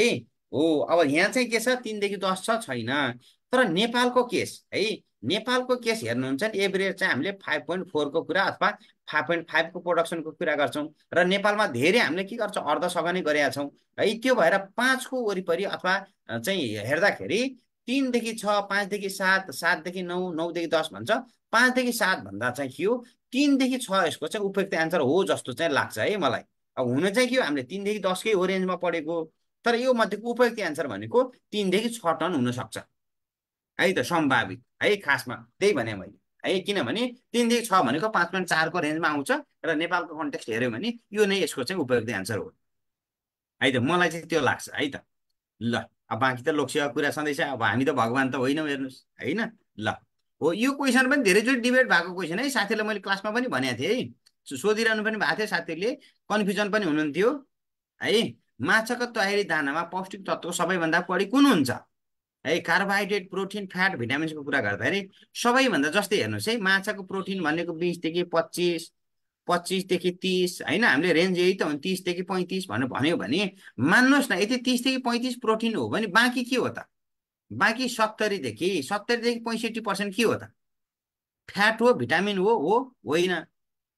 हो अब यहाँ चाहिँ के छ? तिनदेखि दस छ छैन। तर नेपालको केस है नेपालको केस हेर्नुहुन्छ नि एभरेज चाहिँ हामीले फाइभ पोइन्ट फोरको कुरा अथवा फाइभ पोइन्ट फाइभको प्रोडक्सनको कुरा गर्छौँ। र नेपालमा धेरै हामीले के गर्छौँ? अर्ध सघनै गरेका छौँ। है त्यो भएर पाँचको वरिपरि अथवा चाहिँ हेर्दाखेरि तिनदेखि छ पाँचदेखि सात सातदेखि नौ नौदेखि दस भन्छ। पाँचदेखि सात भन्दा चाहिँ के हो? तिनदेखि छ यसको चाहिँ उपयुक्त एन्सर हो जस्तो चाहिँ लाग्छ है मलाई। अब हुन चाहिँ के हो? हामीले तिनदेखि दसकै हो रेन्जमा पढेको। तर यो मध्येको उपयुक्त एन्सर भनेको तिनदेखि छ टन हुनसक्छ। है त सम्भावित है खासमा। त्यही भने मैले। है किनभने तिनदेखि छ भनेको पाँच पोइन्ट चारको रेन्जमा आउँछ र नेपालको कन्टेक्स्ट हेऱ्यो भने यो नै यसको चाहिँ उपयुक्त एन्सर हो। है त मलाई चाहिँ त्यो लाग्छ। है त ल अब बाँकी त लोकसेवा कुरा छँदैछ अब हामी त भगवान् त होइनौँ हेर्नुहोस्। होइन? ल हो यो क्वेसन पनि धेरैचोटि डिबेट भएको क्वेसन है। साथीलाई मैले क्लासमा पनि भनेको थिएँ है। सोधिरहनु पनि भएको थियो साथीहरूले। कन्फ्युजन पनि हुनुहुन्थ्यो। है माछाको तयारी दानामा पौष्टिक तत्त्व सबैभन्दा बढी कुन हुन्छ? है कार्बोहाइड्रेट प्रोटिन फ्याट भिटामिन्सको कुरा गर्दाखेरि सबैभन्दा जस्तै हेर्नुहोस् है माछाको प्रोटिन भनेको बिसदेखि पच्चिस पच्चिसदेखि तिस होइन? हामीले रेन्ज यही त हो तिसदेखि पैँतिस भनेर भन्यो भने मान्नुहोस् न यदि तिसदेखि पैँतिस प्रोटिन हो भने बाँकी के हो त? बाँकी सत्तरीदेखि सत्तरीदेखि पैँसठी पर्सेन्ट के हो त? फ्याट हो भिटामिन हो हो होइन?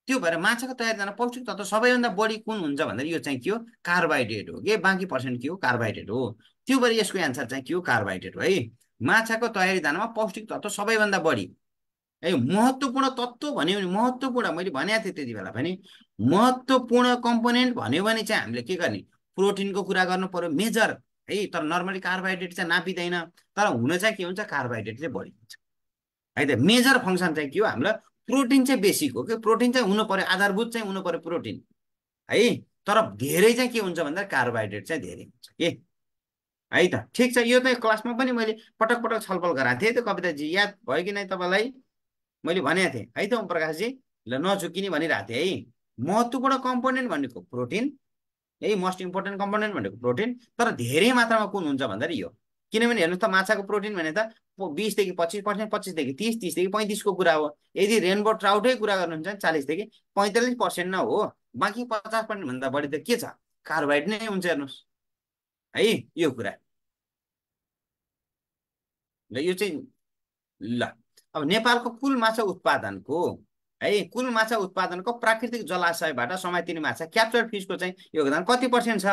त्यो भएर माछाको तयारी जान पौष्टिक तत्त्व सबैभन्दा बढी कुन हुन्छ भन्दाखेरि यो चाहिँ के हो? कार्बोहाइड्रेट हो के? बाँकी पर्सेन्ट के हो? कार्बोहाइड्रेट हो। त्यो भएर यसको एन्सर चाहिँ के हो? कार्बोहाइड्रेट हो है। माछाको तयारी दानामा पौष्टिक तत्त्व सबैभन्दा बढी। है महत्त्वपूर्ण तत्त्व भन्यो भने महत्त्वपूर्ण मैले भनेको थिएँ त्यति बेला पनि। महत्त्वपूर्ण कम्पोनेन्ट भन्यो भने चाहिँ हामीले के गर्ने? प्रोटिनको कुरा गर्नु पर्यो मेजर। है तर नर्मली कार्बोहाइड्रेट चाहिँ नापिँदैन। तर हुन चाहिँ के हुन्छ? कार्बोहाइड्रेट चाहिँ बढी हुन्छ। है त मेजर फङ्सन चाहिँ के हो? हामीलाई प्रोटिन चाहिँ बेसिक हो कि? प्रोटिन चाहिँ हुनु पर्यो आधारभूत चाहिँ हुनु पर्यो प्रोटिन। है तर धेरै चाहिँ के हुन्छ भन्दा कार्बोहाइड्रेट चाहिँ धेरै हुन्छ। के है त? ठिक छ यो त क्लासमा पनि मैले पटक पटक छलफल गराएको थिएँ। त्यो कविताजी याद भयो कि नै तपाईँलाई? मैले भनेको थिएँ। है त ओम प्रकाशजी? ल नझुकिने भनिरहेको थिएँ है। महत्त्वपूर्ण कम्पोनेन्ट भनेको प्रोटिन है। मोस्ट इम्पोर्टेन्ट कम्पोनेन्ट भनेको प्रोटिन। तर धेरै मात्रामा कुन हुन्छ भन्दाखेरि यो। किनभने हेर्नुहोस् त माछाको प्रोटिन भने त बिसदेखि पच्चिस पर्सेन्ट पच्चिसदेखि तिस तिसदेखि पैँतिसको कुरा हो। यदि रेनबो ट्राउटै कुरा गर्नुहुन्छ भने चालिसदेखि पैँतालिस पर्सेन्ट न हो। बाँकी पचास पर्सेन्टभन्दा बढी त के छ? कार्बोहाइड्रेट नै हुन्छ हेर्नुहोस्। है यो कुरा ल यो चाहिँ ल अब नेपालको कुल माछा उत्पादनको है कुल माछा उत्पादनको प्राकृतिक जलाशयबाट समातिने माछा क्याप्चर फिसको चाहिँ योगदान कति पर्सेन्ट छ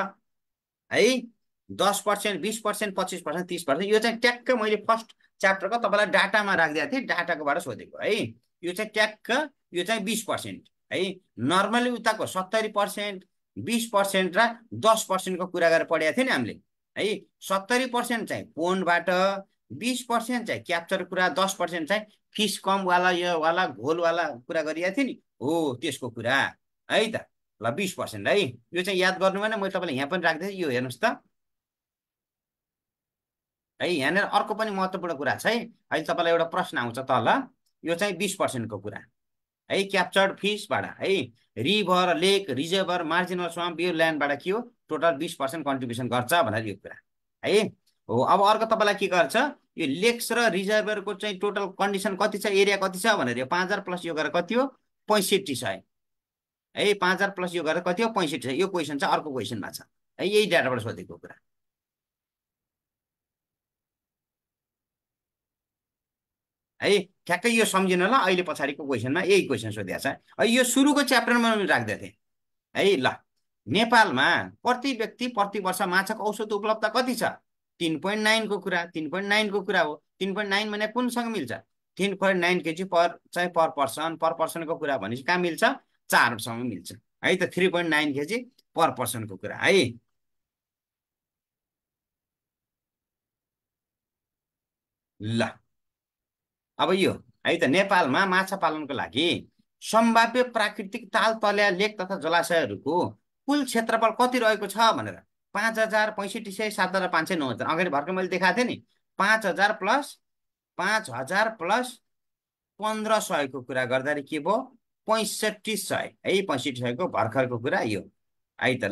है दस पर्सेन्ट बिस पर्सेन्ट पच्चिस पर्सेन्ट तिस पर्सेन्ट यो चाहिँ ट्याक्क मैले फर्स्ट च्याप्टरको तपाईँलाई डाटामा राखिदिएको थिएँ डाटाकोबाट सोधेको। है यो चाहिँ ट्याक्क यो चाहिँ बिस पर्सेन्ट है नर्मली उताको सत्तरी पर्सेन्ट बिस पर्सेन्ट र दस पर्सेन्टको कुरा गरेर पढेको थियो नि हामीले। है सत्तरी पर्सेन्ट चाहिँ पोन्डबाट बिस पर्सेन्ट चाहिँ क्याप्चर कुरा दस पर्सेन्ट चाहिँ फिस कमवाला योवाला घोलवाला कुरा गरिएको थिएँ नि। हो त्यसको कुरा। है त ल बिस पर्सेन्ट है। यो चाहिँ याद गर्नु भएन मैले तपाईँलाई यहाँ पनि राख्दै यो हेर्नुहोस् त। है यहाँनिर अर्को पनि महत्त्वपूर्ण कुरा छ है। अहिले तपाईँलाई एउटा प्रश्न आउँछ तल यो चाहिँ बिस पर्सेन्टको कुरा। है क्याप्चर्ड फिसबाट है river lake reservoir marginal swamp यो ल्यान्डबाट के हो टोटल बिस पर्सेन्ट कन्ट्रिब्युसन गर्छ भनेर यो कुरा है। हो अब अर्को तपाईँलाई के गर्छ यो लेक्स र रिजर्भरको चाहिँ टोटल कन्डिसन कति छ एरिया कति छ भनेर यो पाँच हजार प्लस यो गरेर कति हो पैँसठी सय है। पाँच हजार प्लस यो गरेर कति हो पैँसठी सय यो क्वेसन चाहिँ अर्को क्वेसनमा छ है यही डाटाबाट सोधेको कुरा। है? ठ्याक्कै यो सम्झिनु ल अहिले पछाडिको क्वेसनमा यही क्वेसन सोधिएको छ यो सुरुको च्याप्टरमा राख्दै थिएँ। है ल। नेपालमा प्रति व्यक्ति प्रति वर्ष माछाको औषध उपलब्ध कति छ? तिन पोइन्ट नाइनको कुरा तिन पोइन्ट नाइनको कुरा हो। तिन पोइन्ट नाइन भने कुनसँग मिल्छ? तिन पोइन्ट नाइन केजी पर चाहिँ पर पर्सन पर पर्सनको कुरा भनेपछि कहाँ मिल्छ? चारसँग मिल्छ। है त three point nine KG per पर्सनको कुरा है। ल। अब यो है त नेपालमा माछा पालनको लागि सम्भाव्य प्राकृतिक ताल तल्या लेक तथा जलाशयहरूको कुल क्षेत्रफल कति रहेको छ भनेर? पाँच हजार पैँसठी सय सात हजार पाँच सय नौ हजार। अगाडि भर्खर मैले देखाएको थिएँ नि पाँच हजार प्लस पाँच हजार प्लस पन्ध्र सयको कुरा गर्दाखेरि के भयो? पैँसठी सय। है पैँसठी सयको भर्खरको कुरा यो। है त